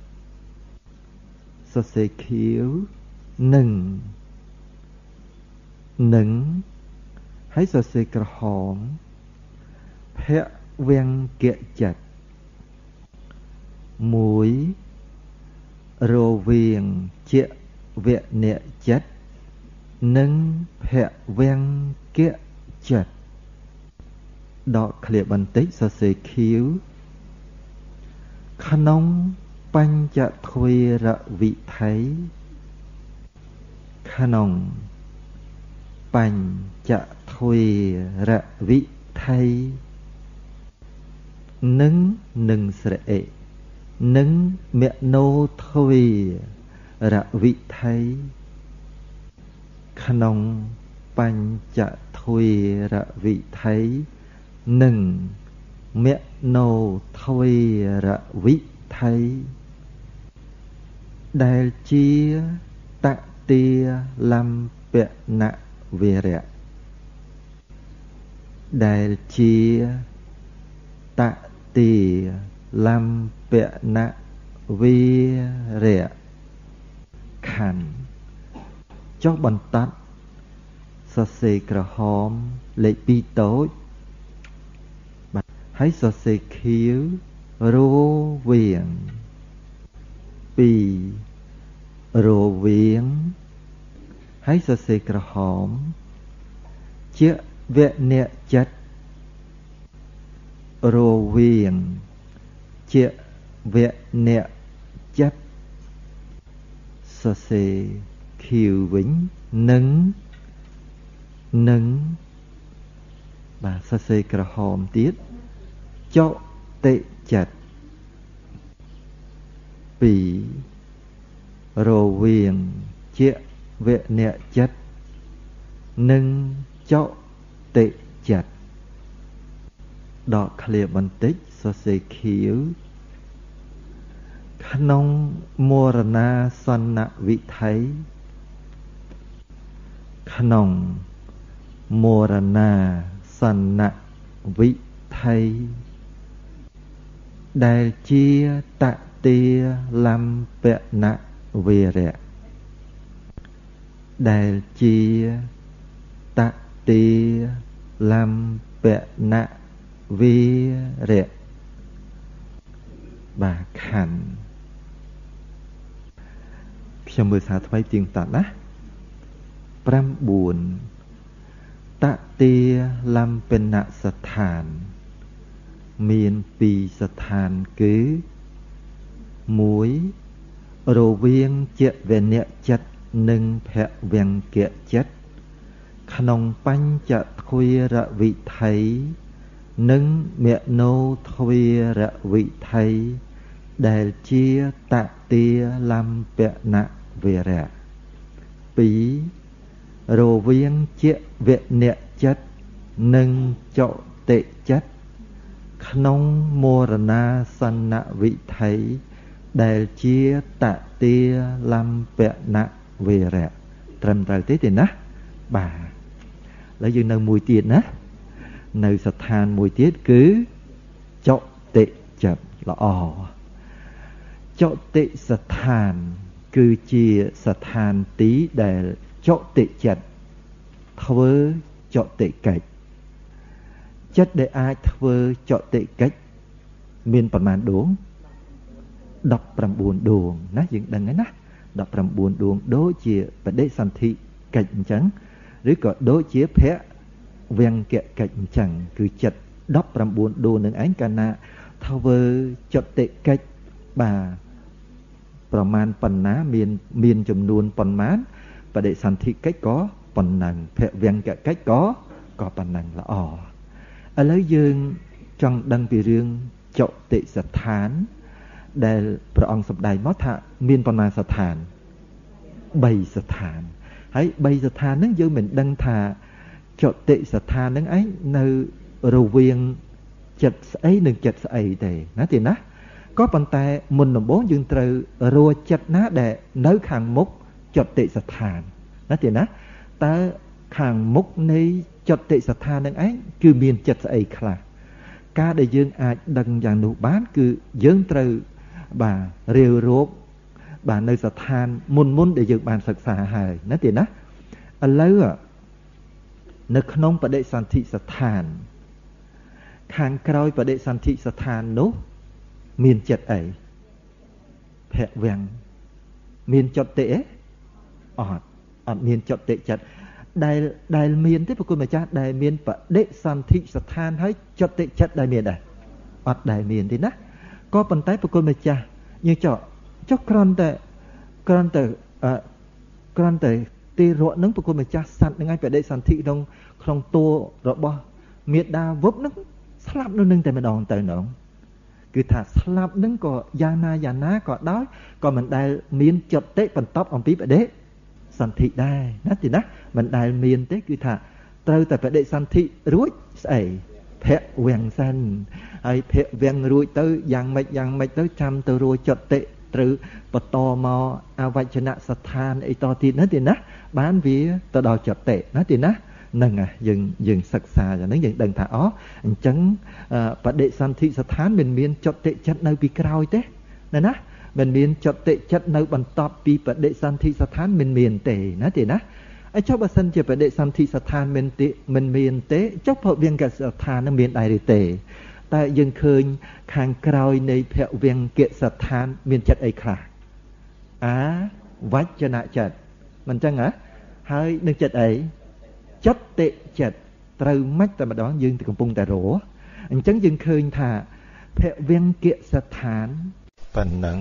សរសេរខៀវនឹងនឹងហើយសរសេរក្រហមភវង្គៈចិត្តមួយរវាងជាវអ្នកចិត្តនិងភវង្គៈចិត្តដកឃ្លាបន្តិចសរសេរខៀវក្នុង បញ្ចទ្វេរវិថីក្នុងបញ្ចទ្វេរវិថីនឹងនឹងស្រអេនឹងមនោទ្វេរវិថីក្នុងបញ្ចទ្វេរវិថីនិងមនោទ្វេរវិថី ដែលជាតទាលំពនវេរៈដែលជាតទាលំពនវេរៈខណ្ឌចុះបន្តសរសេរក្រហមលេខ2តូចបាទហើយសរសេរខៀវរវាង 2រវាង ហើយសរសេរក្រហម ជាវអ្នកចិត្តរវាង ជាវអ្នកចិត្តសរសេរខៀវវិញនឹងនឹងបាទសរសេរក្រហមទៀតចុតិចិត្ត 2រវាងជាវអ្នកចិត្តនិងចុតិចិត្តដកឃ្លាបន្តិចសរសេរខៀវក្នុងមរណាសនវិថីក្នុងមរណាសនវិថីដែលជាត ទាលំពនវេរៈដែលជាតទាលំពនវេរៈបាខណ្ឌខ្ញុំមើលសារថ្មីទៀងតាត់ណា9តទាលំពេនស្ថាន មានពីរស្ថានគឺ 1 រវាងជាវនៈចិត្តនិងភវង្គៈចិត្តក្នុងបញ្ចទ្វេរវិថីនិងមនោទ្វេរវិថីដែលជាតទាលំពនវេរៈ2រវាងជាវអ្នកចិត្តនិងចតិចិត្តក្នុងមរណាសនវិថី ដែលជាតទាលំពនវេរៈត្រឹមត្រូវទេទេណាបាទហើយយើងនៅមួយទៀតណានៅស្ថានមួយទៀតគឺចតិចិត្តល្អចតិស្ថាន គឺជាស្ថានទីដែលចតិចិត្តធ្វើចតិកិច្ចចិត្តដែលអាចធ្វើចតិកិច្ចមានប្រមាណដួង 19ដួងណាយើងដឹងហើយណា19ដួងដូចជាបដិសន្ធិកិច្ចអញ្ចឹងឬក៏ដូចជាភៈវង្គកិច្ចអញ្ចឹងគឺចិត្ត19ដួងនឹងឯងកាលណាធ្វើចតិកិច្ចបាទប្រមាណប៉ុណ្ណាមានមានចំនួនប៉ុន្មានបដិសន្ធិកិច្ចក៏ប៉ុណ្ណឹងភៈវង្គកិច្ចក៏ក៏ប៉ុណ្ណឹងល្អឥឡូវយើងចង់ដឹងពីរឿងចតិស្ថាន ដែលព្រះអង្គសម្ដែងមកថាមានប៉ុន្មានស្ថាន3ស្ថានហើយ3ស្ថានហ្នឹងយើងមិនដឹងថាចតិស្ថានហ្នឹងឯងនៅរវាងចិត្តស្អីនិងចិត្តស្អីទេណាទេណាក៏ប៉ុន្តែមុនដំបូងយើងត្រូវរួចិត្តណាដែលនៅខាងមុខចតិស្ថានណាទេណាតើខាងមុខនៃចតិស្ថាននឹងឯងគឺមានចិត្តស្អីខ្លះការដែលយើងអាចដឹងយ៉ាងនោះបាន គឺយើងត្រូវ បាទរាវរោគបាទនៅស្ថានមុនមុនដែលយើងបានសិក្សាហើយណាទេណាឥឡូវនៅក្នុងបដិសន្ធិស្ថាន ខាងក្រោយបដិសន្ធិស្ថាននោះមានចិត្តអីភៈវាំងមានចុតតិអេអត់អត់មានចុតតិចិត្តដែលដែលមានទេប្រគុណម្ចាស់ដែលមានបដិសន្ធិស្ថានហើយចុតតិចិត្តដែលមានដែរអត់ដែលមានទេណា ក៏ប៉ុន្តែប្រគុណម្ចាស់យើងចុះចុះក្រន់តែក្រន់តែក្រន់តែទីរកនឹងប្រគុណម្ចាស់សัตว์នឹងឯងបដិសន្ធិក្នុងក្នុងតួរបស់មេដាវឹបនឹងស្លាប់នៅនឹងតែម្ដងទៅណងគឺថាស្លាប់នឹងក៏យ៉ាងណាយ៉ាងណាក៏ដោយក៏មិនដែលមានចតិបន្តអំពីបដិសន្ធិដែរណាទីណាមិនដែលមានទេគឺថាត្រូវតែបដិសន្ធិរួចស្អី ភៈវាំងសិនហើយភៈវាំងរួចទៅយ៉ាងម៉េចយ៉ាងម៉េចទៅចាំទៅរួចចតិត្រូវបន្តមកអវចនៈស្ថានអីតទៀតណាទីណា បានវាទៅដល់ចតិណាទីណានឹងយើងយើងសិក្សាយ៉ាងហ្នឹងយើងដឹងថាអូអញ្ចឹងបដិសន្ធិស្ថានមិនមានចតិចិត្តនៅពីក្រោយទេណាណាមិនមានចតិចិត្តនៅបន្ទាប់ពីបដិសន្ធិស្ថានមិនមានទេណាទេណា អញ្ចឹងបើសិនជាបដិសន្ធិស្ថានមិនទេមិនមានទេចុះភវង្គស្ថាននឹងមានដែរឬទេ តែយើងឃើញខាងក្រោយនៃភវង្គស្ថានមានចិត្តអីខ្លះអាវចនៈចិត្តមិនចឹងហ៎ហើយនឹងចិត្តអីចិត្តតិចិត្តត្រូវមិនតែម្ដងយើងកំពុងតែរស់អញ្ចឹងយើងឃើញថាភវង្គស្ថានប៉ុណ្ណឹង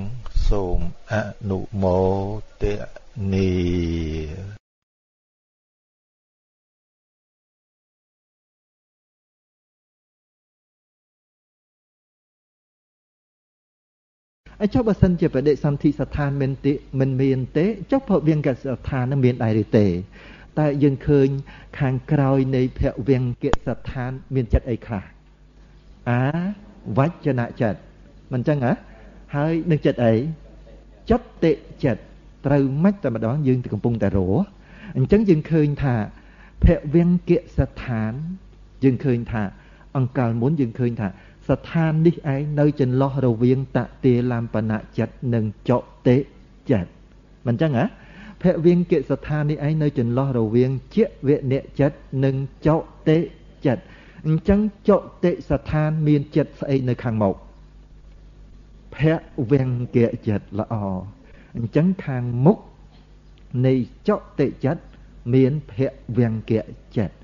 សូមអនុមោទនី អញ្ចឹងបើសិនជាបដិសន្ធិស្ថានមិនទេមិនមានទេចុះភវង្គស្ថាននឹងមានដែរឬទេ តែយើងឃើញខាងក្រោយនៃភវង្គស្ថានមានចិត្តអីខ្លះអាវចនៈចិត្តមិនចឹងហ៎ហើយនឹងចិត្តអីចិត្តតិចិត្តត្រូវមិនតែម្ដងយើងកំពុងតែរស់អញ្ចឹងយើងឃើញថាភវង្គស្ថានយើងឃើញថាអង្កលមុនយើងឃើញថា ស្ថាននេះឯងនៅចន្លោះរវាងតតិលំបនៈចិត្តនិងចតិចិត្តមិនចឹងហ៎ភវង្គស្ថាននេះឯងនៅចន្លោះរវាងជាវនិចិត្តនិងចតិចិត្តអញ្ចឹងចតិស្ថានមានចិត្តស្អីនៅខាងមុខភវង្គចិត្តល្អអញ្ចឹងខាងមុខនៃចតិចិត្តមានភវង្គចិត្ត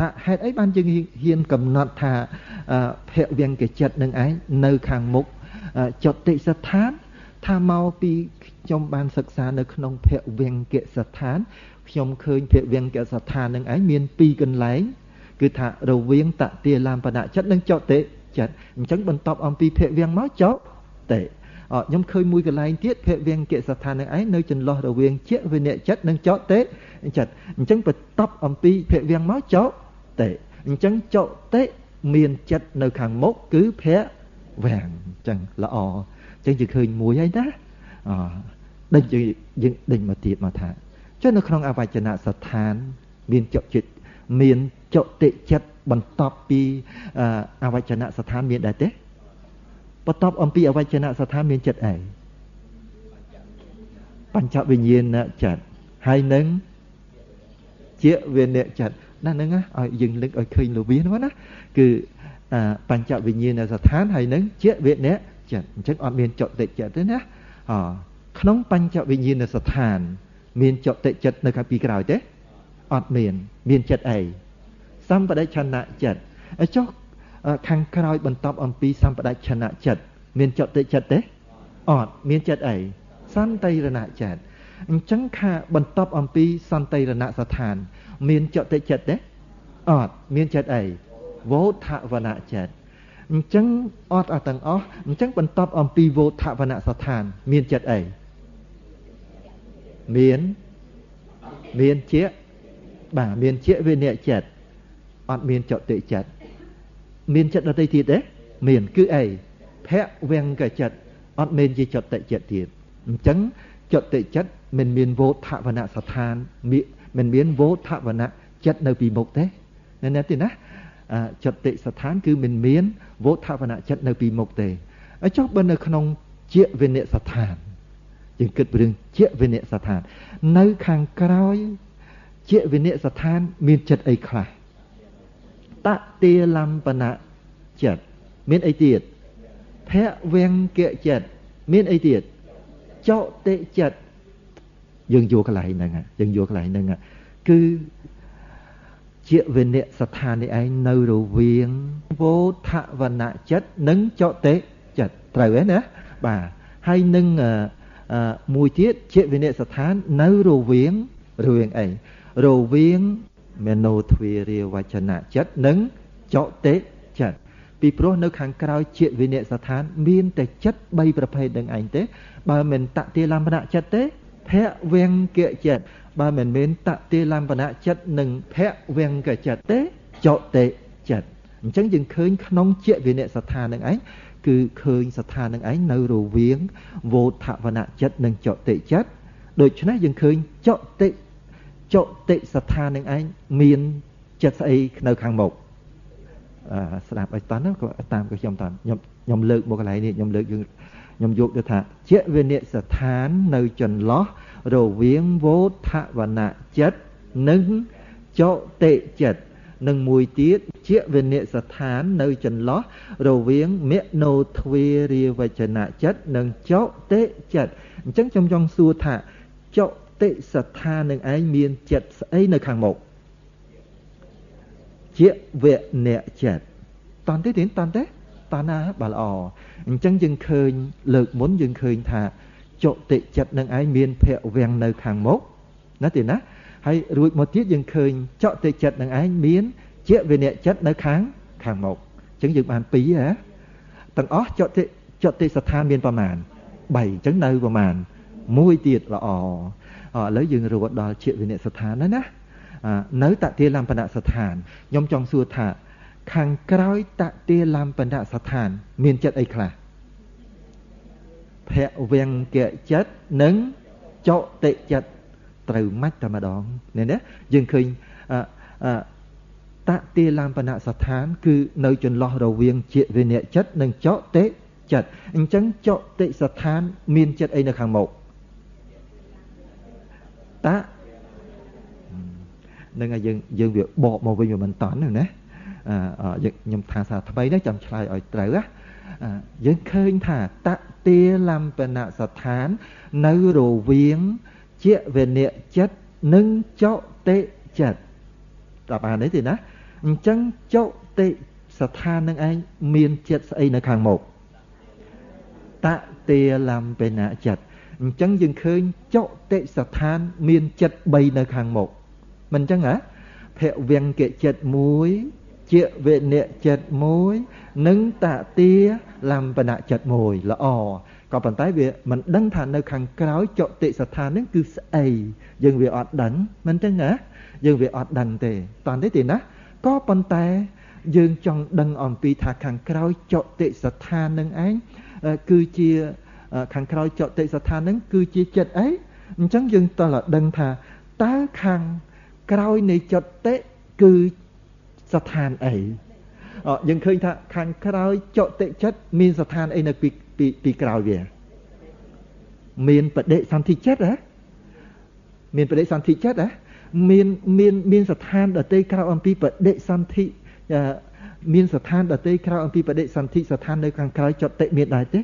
ថាហេតុអីបានយើងហ៊ានកំណត់ថាភវង្គចិត្តនឹងឯងនៅខាងមុខចតិស្ថានថាមកពីខ្ញុំបានសិក្សានៅក្នុងភវង្គស្ថានខ្ញុំឃើញភវង្គស្ថាននឹងឯងមានពីរកន្លែងគឺថារវាងតតិលំបនៈចិត្តនិងចតិចិត្តអញ្ចឹងបន្ទាប់អំពីភវង្គមកចតិខ្ញុំឃើញមួយកន្លែងទៀតភវង្គស្ថាននឹងឯងនៅចន្លោះរវាងជាវិនៈចិត្តនិងចតិចិត្តអញ្ចឹងបន្ទាប់អំពីភវង្គមកច តិអញ្ចឹងចតិមានចិត្តនៅខាងមុខគឺភវង្គអញ្ចឹងល្អអញ្ចឹងយើងឃើញមួយហើយណាអដេញយើងដេញមកទៀតមកថាចុះនៅក្នុងអវចនៈស្ថាន មានចុចិត្តមានចុតិចិត្តបន្ទាប់ពីអវចនៈស្ថានមានដែរទេបន្ទាប់អំពីអវចនៈស្ថានមានចិត្តអីបញ្ចវិញ្ញាណចិត្តហើយនឹងជាវិនិចិត្ត ណាហ្នឹងឲ្យយើងលឹកឲ្យឃើញលវាហ្នឹងណាគឺបញ្ចវិញ្ញាណស្ថានហើយនឹងជាវិនិចិត្តអញ្ចឹងអត់មានចតិចិត្តទេណាអក្នុងបញ្ចវិញ្ញាណស្ថាន មានចតិចិត្តនៅខាងពីក្រោយទេអត់មាន មានចិត្តអីសម្បដិឆន្ទៈចិត្តចុះខាងក្រោយបន្ទាប់អំពីសម្បដិឆន្ទៈចិត្តមានចតិចិត្តទេអត់មានចិត្តអីសន្តិរណចិត្តអញ្ចឹងខាបន្ទាប់អំពីសន្តិរណស្ថាន មានចតិចិត្តទេអត់មានចិត្តអីវោធវនៈចិត្តអញ្ចឹងអត់អត់ទាំងអស់អញ្ចឹងបន្ទាប់អំពីវោធវនៈស្ថាន មានចិត្តអីមានមានជាបាទមានជាវិន័យចិត្តអត់មានចតិចិត្តមានចិត្តដទៃទៀតទេមានគឺអីភៈវង្កចិត្តអត់មានជាចតិចិត្តទៀតអញ្ចឹងចតិចិត្តមិនមានវោធវនៈស្ថានមិន មានវោធវនៈចិត្តនៅពីមុខទេណាទេណាចតិស្ថានគឺមិនមានវោធវនៈចិត្តនៅពីមុខទេហើយចុះបើនៅក្នុងជាវិន័យស្ថានយើងគិតពីរឿងជាវិន័យស្ថាននៅខាងក្រោយជាវិន័យស្ថានមានចិត្តអីខ្លះតតិលំបណៈចិត្តមានអីទៀតភវង្គៈចិត្តមានអីទៀតចតិចិត្ត យើងយកកន្លែងហ្នឹងយើងយកកន្លែងហ្នឹងគឺជាវិនៈស្ថាននេះឯងនៅរវាងវោធវនៈចិត្តនិងចតិចិត្តត្រូវទេណាបាទហើយនឹងមួយទៀតជាវិនៈស្ថាននៅរវាងរវាងអីរវាងមโนទ្វារាវចនៈចិត្តនិងចតិចិត្តពីព្រោះនៅខាងក្រោយជាវិន័យស្ថាន មានតែចិត្ត3ប្រភេទនឹងឯងទេ បើមិនតតិលំបនៈចិត្តទេ ភៈវង្គៈចិត្តបើមិនមែនតតិលំបនៈចិត្តនិងភៈវង្គៈចិត្តទេចតិចិត្តអញ្ចឹងយើងឃើញក្នុងជាវិន័យស្ថាននឹងឯងគឺឃើញស្ថាននឹងឯងនៅរវាងវោធវនៈចិត្តនិងចតិចិត្តដូច្នេះយើងឃើញចតិចតិស្ថាននឹងឯងមានចិត្តស្អីនៅខាងមុខស្ដាប់ឲ្យតន់ក៏តាមក៏ខ្ញុំតន់ខ្ញុំខ្ញុំលើកមកកន្លែងនេះខ្ញុំលើកយើង ខ្ញុំយកទៅថាជាវិនិស្ថាននៅចន្លោះរវាងវោធវនៈចិត្តនិងចតិចិត្តនិងមួយទៀតជាវិនិស្ថាននៅចន្លោះរវាងមេណោទ្វេរាវចនៈចិត្តនិងចតិចិត្តអញ្ចឹងខ្ញុំចង់សួរថាចតិស្ថាននឹងឯងមានចិត្តស្អីនៅខាងមុខជាវអ្នកចិត្តតន់ទេទេតន់ទេ តន់ណាបើល្អអញ្ចឹងយើងឃើញលើកមុនយើងឃើញថាចតិចិត្តនឹងឯងមានភវវាំងនៅខាងមុខណាទេណាហើយរួចមកទៀតយើងឃើញចតិចិត្តនឹងឯងមានជាវិន័យចិត្តនៅខាងខាងមុខអញ្ចឹងយើងបានពីរហ៎ទាំងអស់ចតិចតិស្ថានមានប្រមាណ3អញ្ចឹងនៅប្រមាណមួយទៀតល្អឥឡូវយើងរត់ដល់ជាវិន័យស្ថានហើយណានៅតតិលំបនៈស្ថានខ្ញុំចង់សួរថា ខាងក្រោយតតិលំបនៈស្ថាន មានចិត្តអីខ្លះភវង្គៈចិត្តនិងចតិចិត្តត្រូវម៉ាច់តែម្ដងនេះណាយើងឃើញតតិលំបនៈស្ថាន គឺនៅចន្លោះរវាងជាវិន័យចិត្តនិងចតិចិត្តអញ្ចឹងចតិស្ថាន មានចិត្តអីនៅខាងមុខតនឹងឲ្យយើងយើងវាបកមកវិញវាមិនតន់ណាអឺ ខ្ញុំថាសាថ្មីនេះចាំឆ្លើយឲ្យត្រូវណាយើងឃើញថាតតិលំបនៈស្ថាននៅរវាងជាវិនៈចិត្តនិងចតិចិត្តតើបានទេទេណាអញ្ចឹងចតិស្ថាននឹងឯងមានចិត្តស្អីនៅខាងមុខតតិលំបនៈចិត្តអញ្ចឹងយើងឃើញចតិស្ថានមានចិត្ត3នៅខាងមុខមិនអញ្ចឹងហ៎ភវង្គចិត្តមួយ ជាវិនៈចិត្តមួយនិងតទាលំបនៈចិត្តមួយល្អក៏ប៉ុន្តែវាមិនដឹងថានៅខាងក្រោយចតិស្ថាននឹងគឺស្អីយើងវាអត់ដឹងមិនចឹងណាយើងវាអត់ដឹងទេតន់ទេទេណាក៏ប៉ុន្តែយើងចង់ដឹងអំពីថាខាងក្រោយចតិស្ថាននឹងឯងគឺជាខាងក្រោយចតិស្ថាននឹងគឺជាចិត្តអីអញ្ចឹងយើងតើដឹងថាតើខាងក្រោយនៃចតិគឺ ស្ថានអីយើងឃើញថាខាងក្រោយចតិចិត្តមានស្ថានអីនៅពីពីពីក្រោយវាមានបដិសន្ធិចិត្តហ៎មានបដិសន្ធិចិត្តហ៎មានមានមានស្ថានដតីក្រៅអំពីបដិសន្ធិមានស្ថានដតីក្រៅអំពីបដិសន្ធិស្ថាននៅខាងក្រោយចតិមានដែរទេ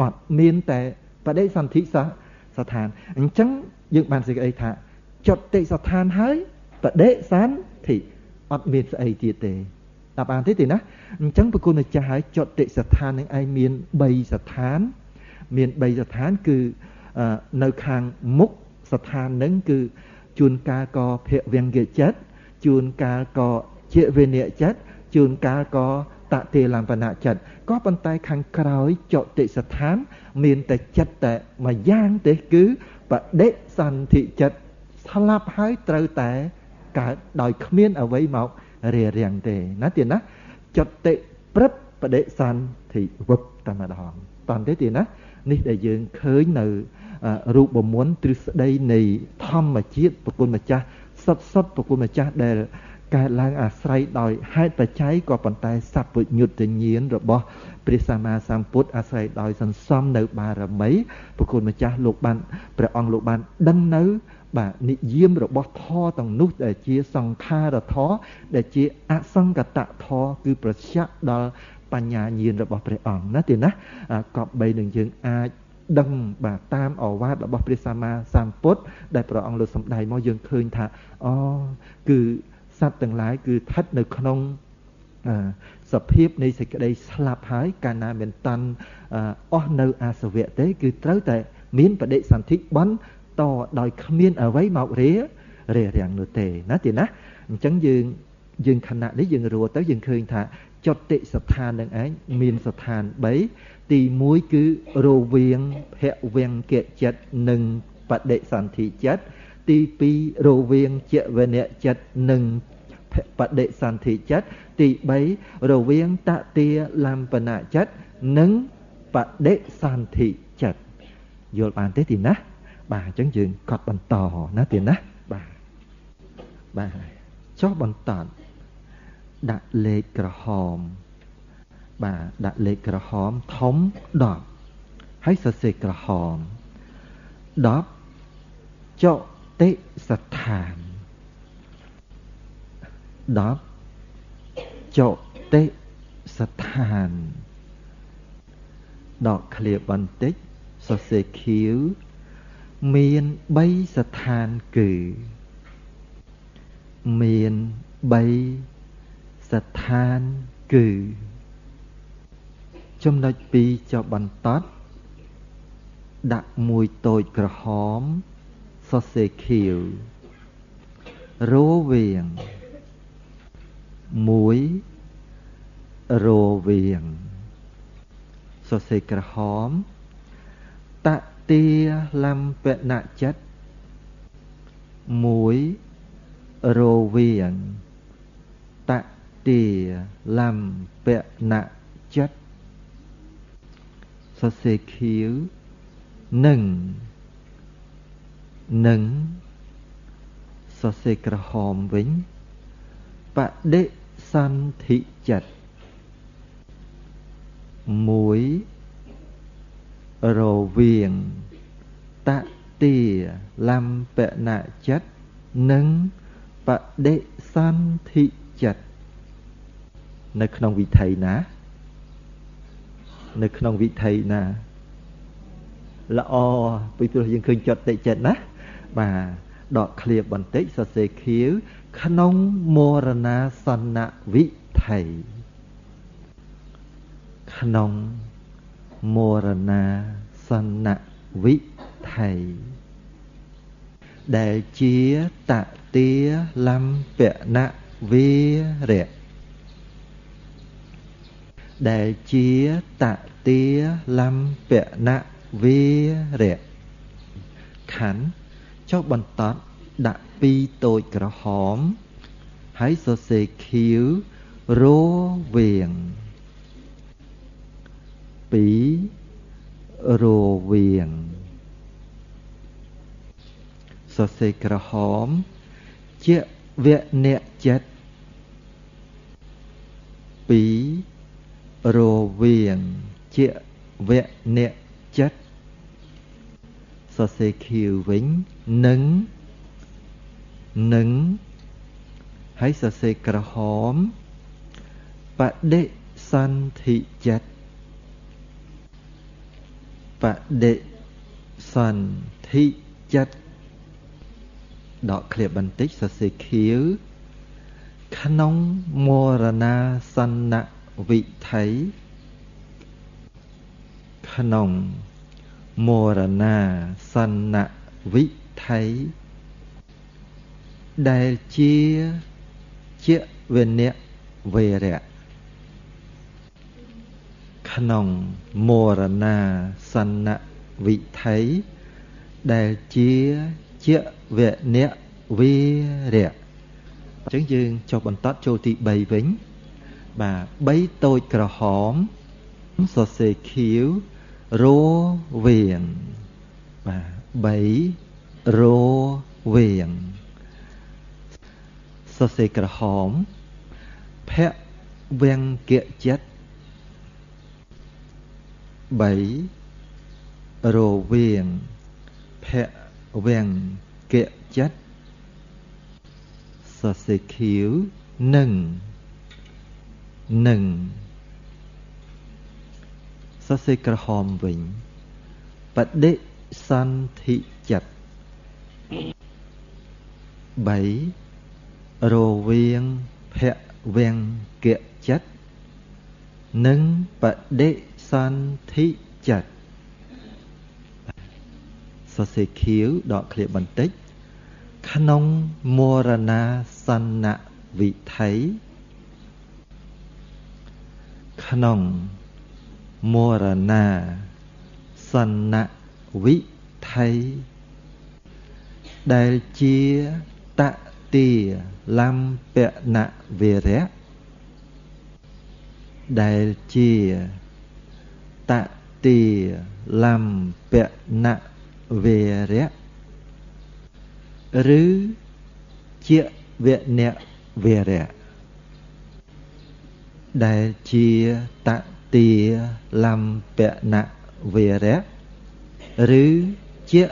អត់មានតែបដិសន្ធិស្ថានអញ្ចឹងយើងបានសេចក្តីថាចតិស្ថានហើយបដិសន្ធិ អត់មានស្អីទៀតទេតាមបានទេទេណាអញ្ចឹងប្រគុណម្ចាស់ហើយចតិស្ថាននឹងឯងមាន3ស្ថាន មាន3ស្ថានគឺនៅខាងមុខស្ថាននឹងគឺជួនកាលក៏ភវង្កចិត្តជួនកាលក៏ជាវិនយចិត្តជួនកាលក៏តតិលំបនៈចិត្តក៏ប៉ុន្តែខាងក្រោយចតិស្ថាន មានតែចិត្តតែមួយយ៉ាងទេគឺបដិសន្ធិចិត្តស្លាប់ហើយត្រូវតែ កើតដោយគ្មានអ្វីមករារាំងទេណាទៀតណាចតិព្រឹបបដិសន្ធិវឹបតែម្ដងតន់ទេទៀតណានេះដែលយើងឃើញនៅរូបមន្តទ្រឹស្ដីនៃធម្មជាតិប្រគុណម្ចាស់សុទ្ធសុទ្ធប្រគុណម្ចាស់ដែលកើតឡើងអាស្រ័យដោយហេតុបច្ច័យក៏ប៉ុន្តែសัพពញ្ញុតញ្ញាណរបស់ព្រះសម្មាសម្ពុទ្ធអាស្រ័យដោយសន្សំនៅបារមីប្រគុណម្ចាស់លោកបានព្រះអង្គលោកបានដឹងនៅ បាទនិយាមរបស់ធរទាំងនោះដែលជាសង្ខារធរដែលជាអសង្កតធរគឺប្រឆាក់ដល់បញ្ញាញាណរបស់ព្រះអង្គណាទេណាកប់បីនឹងយើងអាចដឹងបាទតាមអវាទរបស់ព្រះសម្មាសម្ពុទ្ធដែលព្រះអង្គលោកសម្ដែងមកយើងឃើញថាអូគឺសត្វទាំងឡាយគឺស្ថិតនៅក្នុងសភាពនៃសេចក្តីស្លាប់ហើយកាលណាមានតាន់អស់នៅអាសវៈទេ គឺត្រូវតែមានបដិសន្ធិបន់ តដោយគ្មានអ្វីមករារារាំងនោះទេណាទីណាអញ្ចឹងយើងយើងខណៈនេះយើងរួទៅយើងឃើញថាចតិស្ថាននឹងឯងមានស្ថាន3ទី1គឺរវាងភវង្គចិត្តនិងបដិសន្ធិចិត្តទី2រវាងជវនៈចិត្តនិងបដិសន្ធិចិត្តទី3រវាងតតិលំបនៈចិត្តនិងបដិសន្ធិចិត្តយល់បានទេទីណា បាទអញ្ចឹងយើងកត់បន្តណាទីណាបាទបាទចុះបន្តដាក់លេខក្រហម បាទដាក់លេខក្រហមធំ10ហើយសរសេរក្រហម10ចុតិស្ថាន10ចុតិស្ថានដកឃ្លាបន្តិចសរសេរខៀវ មាន3ស្ថានគឺ មាន3ស្ថានគឺ ចំណុច2ចុះបន្តដាក់មួយតូចក្រហមសរសេរខៀវរវាង1រវាងសរសេរក្រហមត ទាលំពនចិត្ត1រវាងតទាលំពនចិត្តសរសេរខៀវនឹងនឹងសរសេរក្រហមវិញបដិសន្ធិចិត្ត1 រវាងតតិលំបនចិត្តនិងបដិសន្ធិចិត្តនៅក្នុងវិថីណា នៅក្នុងវិថីណាល្អពីព្រោះយើងឃើញចត់តិចិត្តណាបាទដកឃ្លាបន្តិចសរសេរខៀវក្នុងមរណាសនវិថីក្នុង មរណាសនវិថីដែលជាតទាលំពនវិរៈដែលជាតទាលំពនវិរៈខណ្ឌចុះបន្តដាក់ពីរតូចក្រហម ហើយសរសេរខៀវរវាង 2រវាងសរសេរក្រហមជាវអ្នកចិត្ត2រវាងជាវអ្នកចិត្តសរសេរខៀវវិញនឹងនឹងហើយសរសេរក្រហមបដិសន្ធិចិត្ត បដិសន្ធិចិត្តដកឃ្លាបន្តិចសរសេរខៀវក្នុងមរណាសនៈវិថីក្នុងមរណាសនៈវិថីដែលជាជាវិនៈវេរៈ ក្នុងមរណាសនៈវិថីដែលជាជាវិនៈវេរៈអញ្ចឹងយើងចុះបន្តចូលទី3វិញបាទ3តូចក្រហមសរសេរខៀវរវៀងបាទ3រវៀងសរសេរក្រហមភៈវៀងគៈចិត្ត 3រវៀងភៈវៀងគៈចិត្តសរសេរខៀវនឹងនឹងសរសេរក្រហមវិញបដិសន្ធិចិត្ត3រវាងភៈវាងគៈចិត្តនិងបដិ សន្ធិចិត្តសរសេរខៀវដកឃ្លាបន្តិច ក្នុងមរណាសនៈវិថីក្នុងមរណាសនៈវិថីដែលជាតតិលំពនៈវរៈដែលជា តតិលំពនៈវរៈឬជាវនៈវរៈដែលជាតតិលំពនៈវរៈឬជា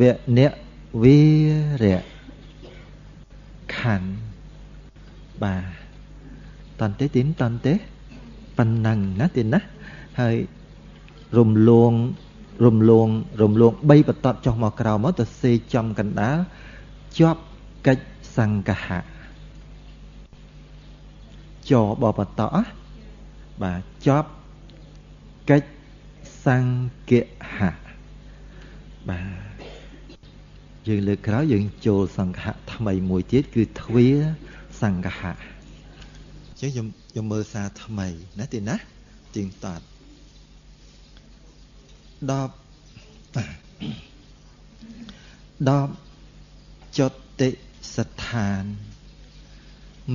វនៈវរៈខណ្ឌបាទតន្តិទីនតន្រំលងរំលងរំលង3បតតចុះមកក្រោមមកទៅសេចំកណ្ដាលជាប់កិច្ចសង្កហៈចបបតអបាទជាប់កិច្ចសង្កហៈបាទយើងលើកក្រោយយើងចូលសង្កហៈថ្មីមួយទៀតគឺទ្វាសង្កហៈអញ្ចឹងខ្ញុំខ្ញុំមើលសារថ្មីណាទីណាទៀងតាត់ 10 10ចតិស្ថាន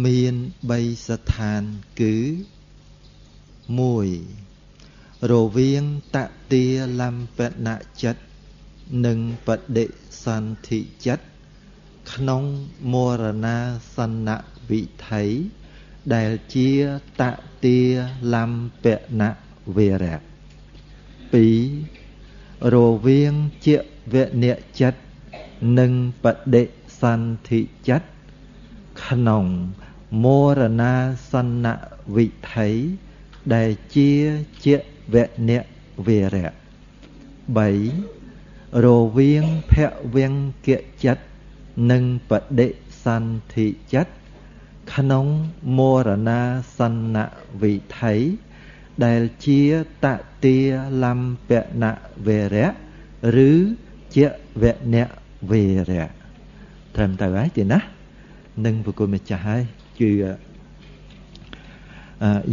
មាន3ស្ថានគឺ1រវាងតតិលំបនៈចិត្តនិងបដិសន្ធិចិត្តក្នុងមរណាសនៈវិថីដែលជាតតិលំពនៈវេរៈ 2រវាងជាវនៈចិត្តនិងបដិសន្ធិចិត្តក្នុងមរណាសនៈវិថីដែលជាជាវនៈវេរៈ3រវាងភវង្គចិត្តនិងបដិសន្ធិចិត្តក្នុងមរណាសនៈវិថី ដែលជាតតិលំពនៈវរៈឬជាវនៈវរៈត្រឹមទៅហើយទេណានឹងប្រគុណម្ចាស់ហើយគឺ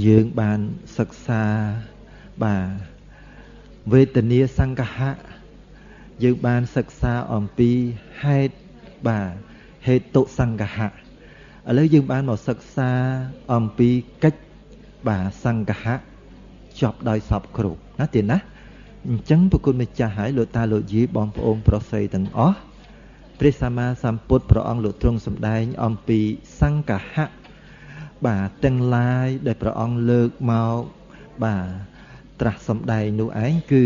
យើងបានសិក្សាបាទវេទនាសង្កហៈយើងបានសិក្សាអំពីហេតុបាទហេតុសង្កហៈឥឡូវយើងបានមកសិក្សាអំពីកិច្ចបាទសង្កហៈ ចប់ដោយសពគ្រប់ណាទៀតណាអញ្ចឹងប្រគុណម្ចាស់ហើយលោកតាលោកយាយបងប្អូនប្រុសស្រីទាំងអស់ព្រះសម្មាសម្ពុទ្ធព្រះអង្គលោកទ្រង់សម្ដែងអំពីសង្កហៈបាទទាំងឡាយដែលព្រះអង្គលើកមកបាទត្រាស់សម្ដែងនោះឯងគឺ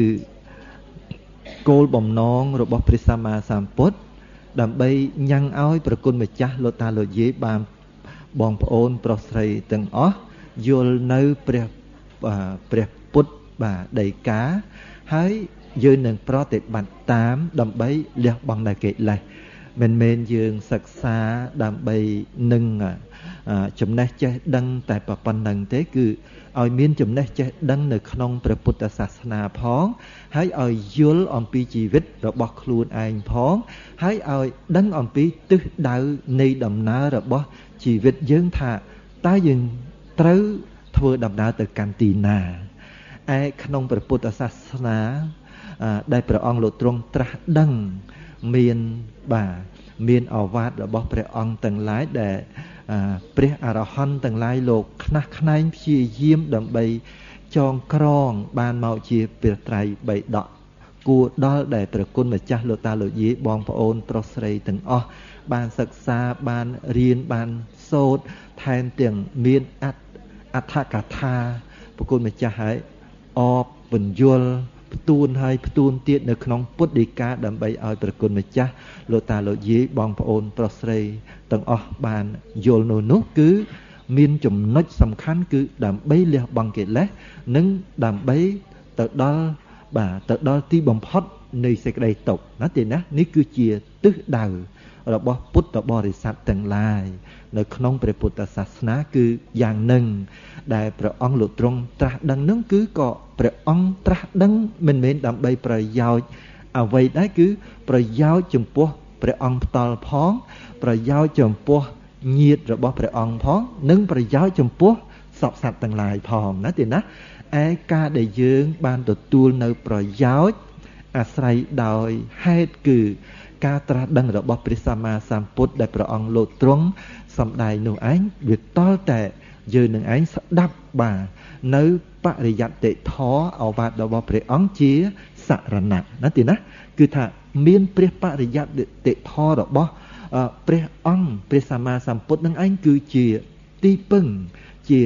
គោលបំណងរបស់ព្រះសម្មាសម្ពុទ្ធដើម្បីញ៉ាំងឲ្យប្រគុណម្ចាស់លោកតាលោកយាយបានបងប្អូនប្រុសស្រីទាំងអស់យល់នៅព្រះ ព្រះពុទ្ធបាទដីកាហើយយើងនឹងប្រតិបត្តិតាមដើម្បីលះបង់នៅកិលេសមិនមែនយើងសិក្សាដើម្បីនឹងចំណេះចេះដឹងតែប៉ុណ្្នឹងទេគឺឲ្យមានចំណេះចេះដឹងនៅក្នុងព្រះពុទ្ធសាសនាផង ហើយឲ្យយល់អំពីជីវិតរបស់ខ្លួនឯងផង ហើយឲ្យដឹងអំពីទិសដៅនៃដំណើររបស់ជីវិតយើងថាតើយើងត្រូវ ធ្វើដំណើរទៅកាន់ទីណាឯក្នុងព្រះពុទ្ធសាសនាដែលព្រះអង្គលោកទ្រង់ត្រាស់ដឹងមានបាទមានអវាទរបស់ព្រះអង្គទាំងឡាយដែលព្រះអរហន្តទាំងឡាយលោកខ្នះខ្នែងព្យាយាមដើម្បីចងក្រងបានមកជាព្រះត្រៃបិដកគួរដល់ដែលប្រគុណម្ចាស់លោកតាលោកយាយបងប្អូនប្រុសស្រីទាំងអស់បានសិក្សាបានរៀនបានសូត្រថែមទាំងមានអត្ថកថាប្រគុណម្ចាស់ហើយអបបញ្យលផ្ទួនហើយផ្ទួនទៀតនៅក្នុងពុទ្ធដីកាដើម្បីឲ្យប្រគុណម្ចាស់លោកតាលោកយាយបងប្អូនប្រុសស្រីទាំងអស់បានយល់នោះនោះគឺមានចំណុចសំខាន់គឺដើម្បីលះបង់កិលេសនិងដើម្បីទៅដល់បាទទៅដល់ទីបំផុតនៃសេចក្តីទុក្ខណាទេណានេះគឺជាទិសដៅ របស់ពុទ្ធបរិស័ទទាំងឡាយនៅក្នុងព្រះពុទ្ធសាសនាគឺយ៉ាងនឹងដែលព្រះអង្គលោកទ្រង់ត្រាស់ដឹងនឹងគឺក៏ព្រះអង្គត្រាស់ដឹងមិនមែនដើម្បីប្រយោជន៍អ្វីដែរគឺប្រយោជន៍ចំពោះព្រះអង្គផ្ទាល់ផង ប្រយោជន៍ចំពោះញាតិរបស់ព្រះអង្គផង និងប្រយោជន៍ចំពោះសពសត្វទាំងឡាយផងណាទេណាឯការដែលយើងបានទទួលនៅប្រយោជន៍អាស្រ័យដោយហេតុគឺ ការត្រាស់ដឹងរបស់ព្រះសម្មាសម្ពុទ្ធដែលព្រះអង្គលោកទ្រង់សំដែងនោះឯងវាតល់តែយើងនឹងឯងស្ដាប់បាទនៅបរិយត្តិធរអវាទរបស់ព្រះអង្គជាសរណៈណាទីណាគឺថាមានព្រះបរិយត្តិធររបស់ព្រះអង្គព្រះសម្មាសម្ពុទ្ធនឹងឯងគឺជាទីពឹងជា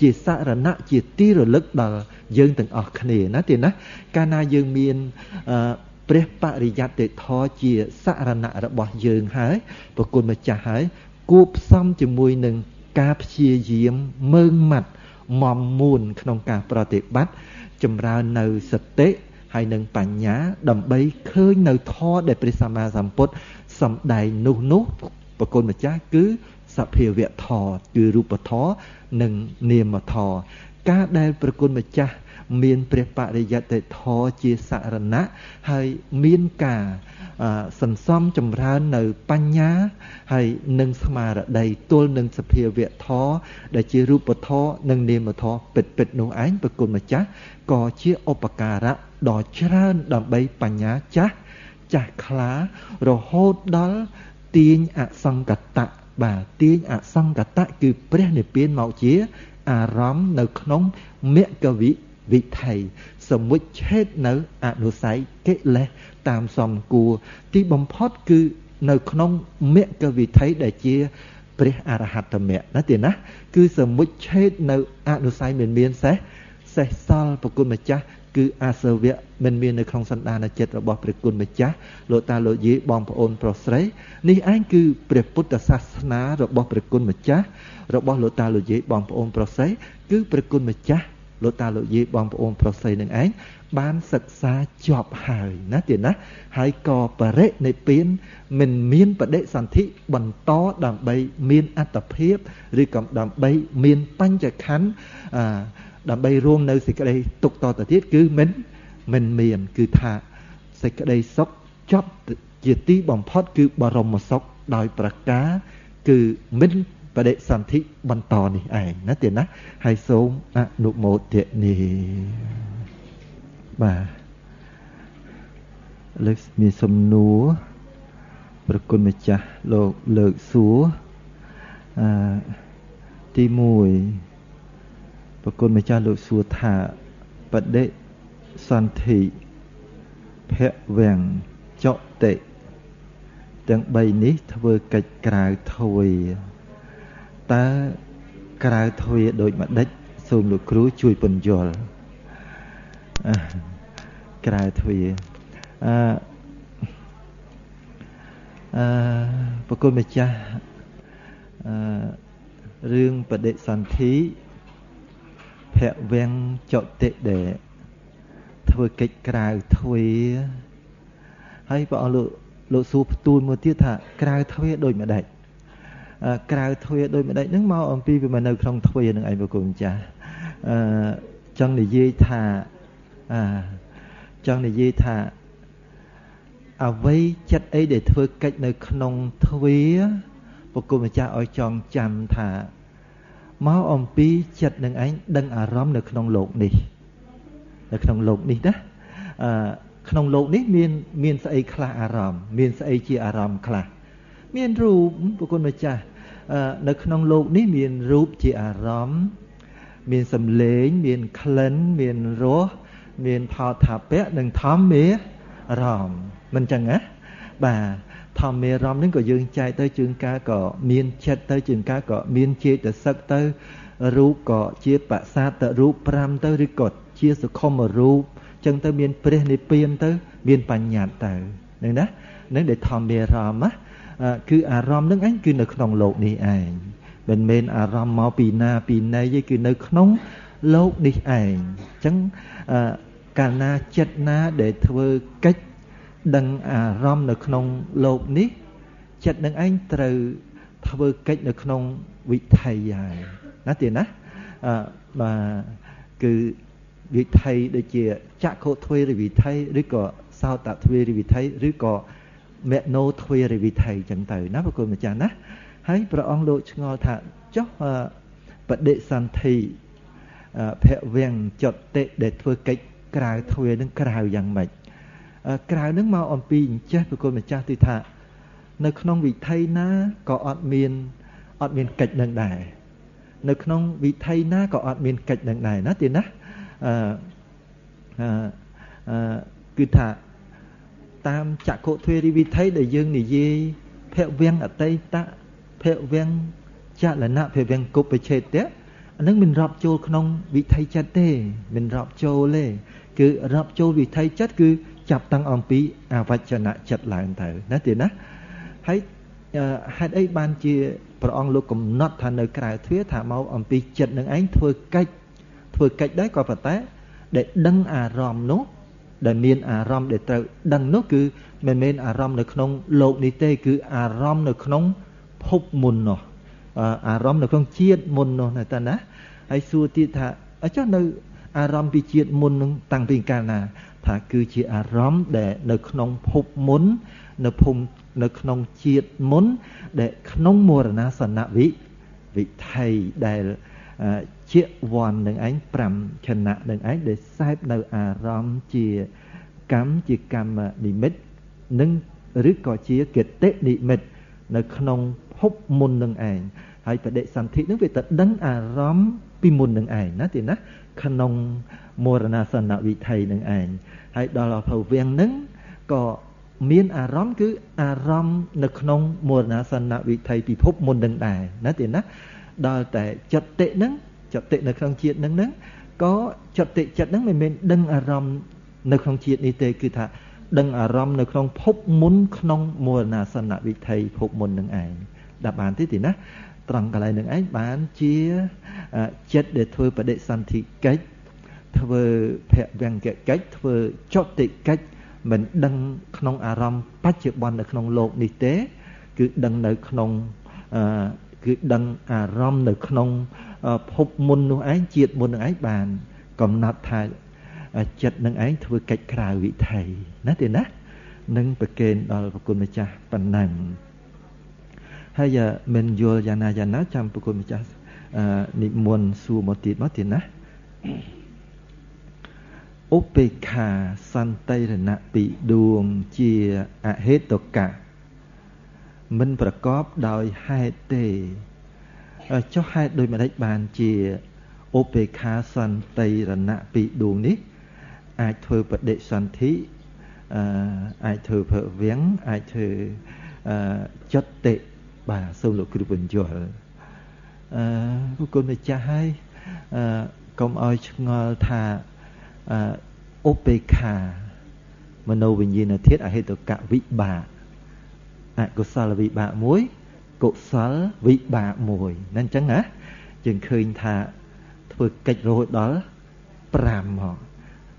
ជាសរណៈជាទីរលឹកដល់យើងទាំងអស់គ្នាណាទីណាកាលណាយើងមាន ព្រះបរិយត្តិធរជាសរណៈរបស់យើងហើយប្រគុណម្ចាស់ហើយគួបផ្សំជាមួយនឹងការព្យាយាមមើងម៉ាត់មមមួនក្នុងការប្រតិបត្តិចម្រើននៅសតិហើយនឹងបញ្ញា ដើម្បីឃើញនៅធម៌ដែលព្រះសម្មាសម្ពុទ្ធសំដែងនោះនោះប្រគុណម្ចាស់គឺសភាវៈធម៌គឺរូបធម៌និងនាមធម៌ ការដែលប្រគុណម្ចាស់មានព្រះបរិយត្តិធម៌ជាសរណៈហើយមានការសន្សំចម្រើននៅបញ្ញាហើយនឹងស្មារតីទល់នឹងសភាវៈធម៌ដែលជារូបធម៌និងនាមធម៌ពិតពិតនោះឯងប្រគុណម្ចាស់ក៏ជាឧបការៈដ៏ច្រើនដើម្បីបញ្ញាចាស់ចាស់ខ្លារហូតដល់ទាញអសង្កតៈបាទទាញអសង្កតៈគឺព្រះនិព្វានមកជា អារម្មណ៍នៅក្នុងមគ្គវិវិថីសមុច្ឆេតនៅអនុស័យកិលេសតាមសំគួរទីបំផុតគឺនៅក្នុងមគ្គវិថីដែលជាព្រះអរហត្តមគ្គណាទីណា គឺសមុច្ឆេតនៅអនុស័យមិនមានសេះសេះសល់ប្រគុណម្ចាស់ គឺអាសវៈមិនមាននៅក្នុងសន្តានចិត្តរបស់ព្រះគុណម្ចាស់លោកតាលោកយាយបងប្អូនប្រុសស្រីនេះឯងគឺព្រះពុទ្ធសាសនារបស់ព្រះគុណម្ចាស់របស់លោកតាលោកយាយបងប្អូនប្រុសស្រីគឺព្រះគុណម្ចាស់លោកតាលោកយាយបងប្អូនប្រុសស្រីនឹងឯងបានសិក្សាចប់ហើយណាទៀតណាហើយក៏បរិនិព្វានមិនមានបដិសន្ធិបន្តដើម្បីមានអត្តភាពឬក៏ដើម្បីមានបញ្ចខណ្ឌអឺ ដើម្បីរួមនៅសេចក្តីទុកតទៅទៀតគឺមិនមិនមាន គឺថាសេចក្តីសុខចប់ជាទីបំផុត គឺបរមសុខដោយប្រការគឺមិនបដិសន្ធិបន្តនេះឯងណាទៀតណាហើយសូមអនុមោទនាបាទលើកមានសំណួរប្រគុណម្ចាស់លោកលើកសួរអឺទី1 ប្រគុណម្ចាស់លោកសួរថាបដិសន្ធិភវាំងចតិទាំង3នេះធ្វើកិច្ចក្រៅធួយតើក្រៅទ្វាដូចម្ដេចសូមលោកគ្រូជួយពន្យល់ក្រៅទ្វាអឺអឺប្រគុណម្ចាស់អឺរឿងបដិសន្ធិភ វងចតិដែលធ្វើកិច្ចក្រៅទ្វាហើយព្រះអង្គលោកលោកសួរផ្ទួយមួយទៀតថាក្រៅទ្វាដូចម្ដេចក្រៅទ្វាដូចម្ដេចហ្នឹងមកអំពីវាមកនៅក្នុងទ្វានឹងឯងប្រគុណម្ចាស់អឺចង់និយាយថាអឺចង់និយាយថាអ្វីចិត្តអីដែលធ្វើកិច្ចនៅក្នុងទ្វាប្រគុណម្ចាស់ឲ្យចងចាំថា មកអំពីចិត្តនឹងឯងដឹងអារម្មណ៍នៅក្នុងលោកនេះនៅក្នុងលោកនេះណាអឺក្នុងលោកនេះមានមានស្អីខ្លះអារម្មណ៍មានស្អីជាអារម្មណ៍ខ្លះមានរូបប្រគុណម្ចាស់នៅក្នុងលោកនេះមានរូបជាអារម្មណ៍មានសំឡេងមានក្លិនមានរសមានផលថាពៈនិងធម្មមានអារម្មណ៍មិនចឹងណាបាទ ធម្មារម្មណ៍នឹងក៏យើងចែកទៅជើងកាក៏មានចិត្តទៅជើងកាក៏មានចេតសិកទៅរូបក៏ជាបសាទរូប5ទៅឬក៏ជាសុខុមរូបចឹងទៅមានព្រះនិព្វានទៅ មានបញ្ញត្តិទៅនឹងណានឹងដែលធម្មារម្មណ៍ណាគឺអារម្មណ៍នឹងឯងគឺនៅក្នុងលោកនេះឯងមិនមែនអារម្មណ៍មកពីណាពីណីទេគឺនៅក្នុងលោកនេះឯងអញ្ចឹងកាលណាចិត្តណាដែលធ្វើកិច្ច ដឹងអារម្មណ៍នៅក្នុងលោកនេះចិត្តនឹងឯងត្រូវធ្វើកិច្ចនៅក្នុងវិថីហើយណាទៀតណាអឺបាទគឺវិថីដូចជាចក្ខុទ្វេរវិថីឬក៏សោតទ្វេរវិថីឬក៏មេណូទ្វេរវិថីចឹងទៅណាប្រគុណម្ចាស់ណាហើយព្រះអង្គលោកឆ្ងល់ថាចុះបដិសន្ធិភវង្គចតិដែលធ្វើកិច្ចក្រៅទ្វេនឹងក្រៅយ៉ាងម៉េច ក្រៅនឹងមកអំពីអញ្ចេះប្រគុណម្ចាស់ទីថា នៅក្នុងវិថីណាក៏អត់មានអត់មានកិច្ចនឹងដែរនៅក្នុងវិថីណាក៏អត់មានកិច្ចនឹងដែរណាទីណាអឺអឺគឺថាតាមចក្ខុទ្វេរីវិថីដែលយើងនិយាយភវងអតីតភវងចលនៈភវងគុបច្ឆេតៈអានឹងមិនរាប់ចូលក្នុងវិថីចិត្តទេមិនរាប់ចូលទេគឺរាប់ចូលវិថីចិត្តគឺ ចាប់តាំងអំពីអវចនៈចិត្តឡើងទៅណាទេណាហើយហេតុអីបានជាព្រះអង្គលោកកំណត់ថានៅក្រៅទ្វារថាមកអំពីចិត្តនឹងឯងធ្វើកិច្ចធ្វើកិច្ចដែរក៏ប៉ុន្តែដែលដឹងអារម្មណ៍នោះដែលមានអារម្មណ៍ដែលត្រូវដឹងនោះគឺមិនមែនអារម្មណ៍នៅក្នុងលោកនេះទេគឺអារម្មណ៍នៅក្នុងភពមុននោះអារម្មណ៍នៅក្នុងជាតិមុននោះណាតើណាហើយសួរទៀតថាអញ្ចឹងនៅអារម្មណ៍ពីជាតិមុននឹងតាំងពីកាលណា ថាគឺជាអារម្មណ៍ដែលនៅក្នុងភពមុន នៅភូមិនៅក្នុងជាតិមុន ដែលក្នុងមរណាសនវិវិថីដែលជាវ័ននឹងឯង5ឆណៈនឹងឯងដែលសែបនៅអារម្មណ៍ជាកម្មជាកម្មនិមិត្តនិងឬក៏ជាកតិនិមិត្តនៅក្នុងភពមុននឹងឯងហើយបដិសន្ធិនឹងវាទៅដឹងអារម្មណ៍ពីមុននឹងឯងណាទីណាក្នុង មរណាសនវិថីនឹងឯងហើយដល់អភវៀងនឹងក៏មានអារម្មណ៍គឺអារម្មណ៍នៅក្នុងមរណាសនវិថីពិភពមុននឹងដែរណាទេណាដល់តែចិត្តតិនឹងចិត្តតិនៅក្នុងជាតិនឹងហ្នឹងក៏ចិត្តតិចិត្តហ្នឹងមិនមែនដឹងអារម្មណ៍នៅក្នុងជាតិនេះទេគឺថាដឹងអារម្មណ៍នៅក្នុងភពមុនក្នុងមរណាសនវិថីភពមុននឹងឯងដាក់បានទេទីណាត្រង់កន្លែងនឹងឯងបានជាចិត្តដែលធ្វើបដិសន្ធិកិច្ច ធ្វើភវង្គកិច្ចធ្វើចតិកិច្ចមិនដឹងក្នុងអារម្មណ៍បច្ចុប្បន្ននៅក្នុងโลกនេះទេ គឺដឹងនៅក្នុងគឺដឹងអារម្មណ៍នៅក្នុងភពមុននោះឯងជាតិមុននឹងឯងបានកំណត់ថាចិត្តនឹងឯងធ្វើកិច្ចក្រៅវិថីណាទេណានឹងប្រកេនដល់ប្រគុណម្ចាស់ប៉ុណ្ណឹងហើយមិនយល់យ៉ាងណាយ៉ាងណាចាំប្រគុណម្ចាស់និមន្តសួរមកទៀតមកទៀតណា ឧបេខាសន្តិរណៈពីដួងជាអហេតុកៈមិនប្រកបដោយហេតុទេចុះហេតុដូចម្ដេចបានជាឧបេខាសន្តិរណៈពីដួងនេះ អាចធ្វើបដិសន្ធិអឺអាចធ្វើភវៀងអាចធ្វើអឺចតិបាទសូមលោកគ្រូបញ្យល់អឺពុគុណម្ចាស់ហើយអឺកុំឲ្យឆ្ងល់ថា អឺឧបេខាមโนវិញ្ញាណធាតុអហេតុកវិបាកអកុសលវិបាកមួយកុសលវិបាកមួយណាអញ្ចឹងណាយើងឃើញថាធ្វើកិច្ចរហូតដល់5មក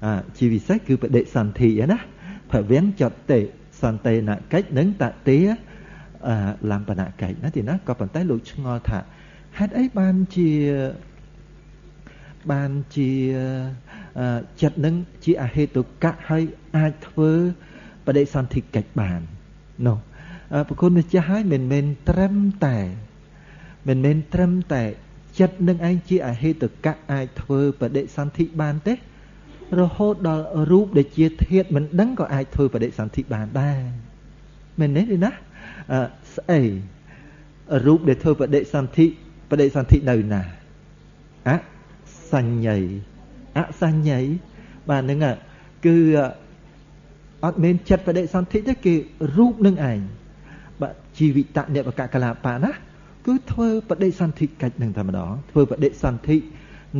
អាជាពិសេសគឺបដិសន្ធិណាភវញ្ចតេសន្តិនកិច្ចនិងតតិលំបនកិច្ចណាទីណាក៏ប៉ុន្តែលោកឆ្ងល់ថាហេតុអីបានជាបានជា ចិត្តនឹងជាអហេតុកៈហើយអាចធ្វើបដិសន្ធិកិច្ចបាននោះប្រគុណម្ចាស់ហើយមិនមែនត្រឹមតែមិនមែនត្រឹមតែចិត្តនឹងឯងជាអហេតុកៈអាចធ្វើបដិសន្ធិបានទេរហូតដល់រូបដែលជាធាតមិនដឹងក៏អាចធ្វើបដិសន្ធិបានដែរមែនទេណាអឺស្អីរូបដែលធ្វើបដិសន្ធិបដិសន្ធិនៅណាអសញ្ញ័យ អសញ្ញ័យបាទហ្នឹងគឺអត់មានចិត្តបដិសន្ធិទេគេរូបនឹងឯងបាទជីវិតនិបកកលាបៈណាគឺធ្វើបដិសន្ធិកិច្ចនឹងតែម្ដងធ្វើបដិសន្ធិ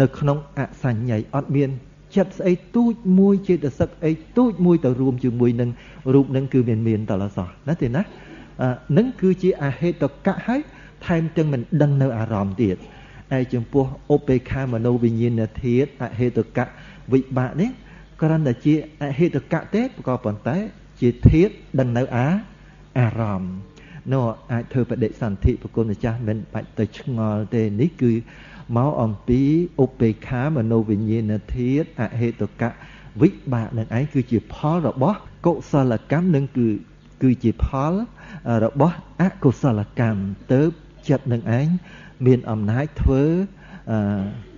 នៅក្នុងអសញ្ញ័យអត់មានចិត្តស្អីទូចមួយចេតសិកអីទូចមួយទៅរួមជាមួយនឹងរូបនឹងគឺមានមានតឡសោះណាទេណានឹងគឺជាអហេតុកៈហើយថែមទាំងមិនដឹងនៅអារម្មណ៍ទៀត ឯចំពោះឧបេខាមនោវិញ្ញាណធាតអហេតុកៈវិបាកនេះគ្រាន់តែជាអហេតុកៈទេក៏ប៉ុន្តែ ជាធាតដឹងនៅអាអារម្មណ៍នោះអាចធ្វើបដិសន្ធិប្រគុណម្ចាស់មិនបាច់ទៅឆ្ងល់ទេនេះគឺមកអំពីឧបេខាមនោវិញ្ញាណធាតអហេតុកៈវិបាកនឹងឯងគឺជាផលរបស់កុសលកម្មនឹងគឺគឺជាផលរបស់អកុសលកម្មទៅចិត្តនឹងឯង មានអំណាចធ្វើ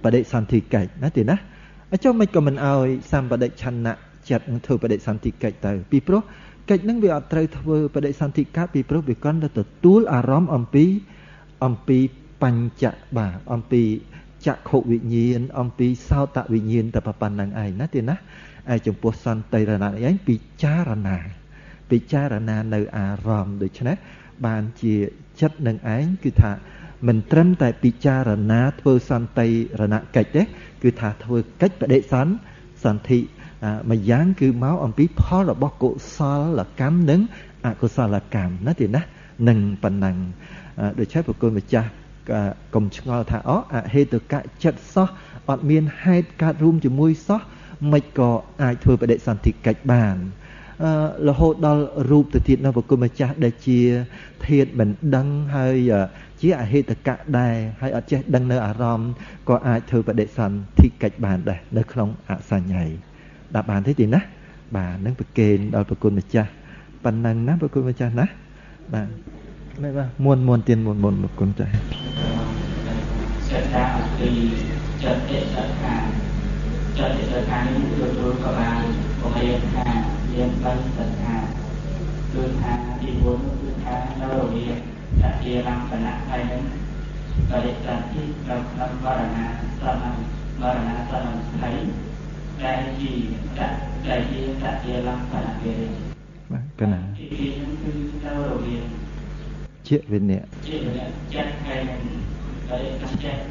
បដិសន្ធិកិច្ចណាទេណាអញ្ចឹងមិនក៏មិនអោយសម្បដិឆន្ទៈចិត្តនឹងធ្វើបដិសន្ធិកិច្ចទៅពីព្រោះកិច្ចនឹងវាអត់ត្រូវធ្វើបដិសន្ធិកាត់ពីព្រោះវាកាន់តែទទួលអារម្មណ៍អំពីអំពីបញ្ចបាអំពីចក្ខុវិញ្ញាណអំពីសោតវិញ្ញាណតែប៉ុណ្្នឹងឯងណាទេណាឯចំពោះសន្តិរណឯងពិចារណា ពិចារណានៅអារម្មណ៍ដូច្នេះបានជាចិត្តនឹងឯងគឺថា មិនត្រឹមតែពិចារណាធ្វើសន្តិរណកិច្ចទេគឺថាធ្វើកិច្ចបដិសន្ធសន្ធិមួយយ៉ាងគឺមកអំពីផលរបស់កុសលកម្មនិងអកុសលកម្មណាទីណានឹងប៉ុណ្ណឹងដូច្នេះប្រគុណម្ចាស់កុំឆ្ងល់ថាអូអហេតុកៈចិត្តសោះអត់មានហេតុកើតរួមជាមួយសោះមិនក៏អាចធ្វើបដិសន្ធិកិច្ចបាន រហូតដល់រូបទៅទៀតនៅប្រគុណម្ចាស់ដែលជាធាតមិនដឹងហើយជាអហេតុកៈដែរហើយអត់ចេះដឹងនៅអារម្មណ៍ក៏អាចធ្វើបដិសន្ធិកិច្ចបានដែរនៅក្នុងអសញ្ញ័យដាក់បានទេទីណាបាទនឹងប្រកេនដល់ប្រគុណម្ចាស់ប៉ុណ្ណឹងណាប្រគុណម្ចាស់ណាបាទមែនបាទមុនមុនទៀនមុនមុនប្រគុណចាស់សិក្សាអំពីចិត្តទេសខាចិត្តទេសខានេះទទួលក៏បានបង្រៀនថា មាន3សិក្សាគឺថាទី4គឺថានៅរវាងតជាលំបណៈហើយនឹងបរិស័ទទីនៅក្នុងបរណាសនបរណាសនថៃដែលជាតដែលជាតជាលំបណៈគេបាទកណាទីនេះគឺនៅរវាងជាវិនៈជាវិនៈចិត្តហើយនឹងបរិស័ទចិត្ត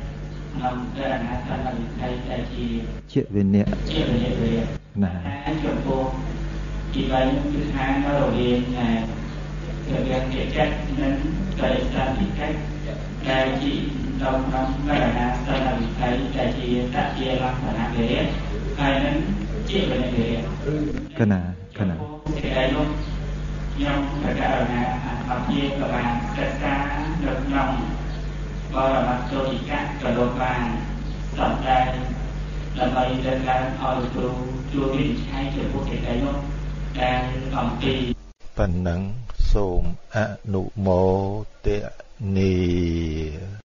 ក្នុងបរណាសនថៃដែលជាជាវិនៈជាវិនៈវាណាហើយចំពោះ ទី3គឺថានៅរវាងតែរវាងចិត្តនិងបរិស័ទទីកិច្ចដែលជាដល់ក្នុងបរណាសនវិថីដែលជាតជាលក្ខណៈវាហើយនឹងជាវិន័យវាកណាកណាដែលនោះខ្ញុំប្រកាសថាអត់ជាក៏បានសិក្សានៅក្នុងប រមត្ថោទិកៈក៏លោកបានសម្ដែងដើម្បីលើកឡើងឲ្យគ្រូជួយវិនិច្ឆ័យចំពោះកិច្ចការនោះដែលអំពីប៉ុណ្ណឹងសូមអនុមោទនា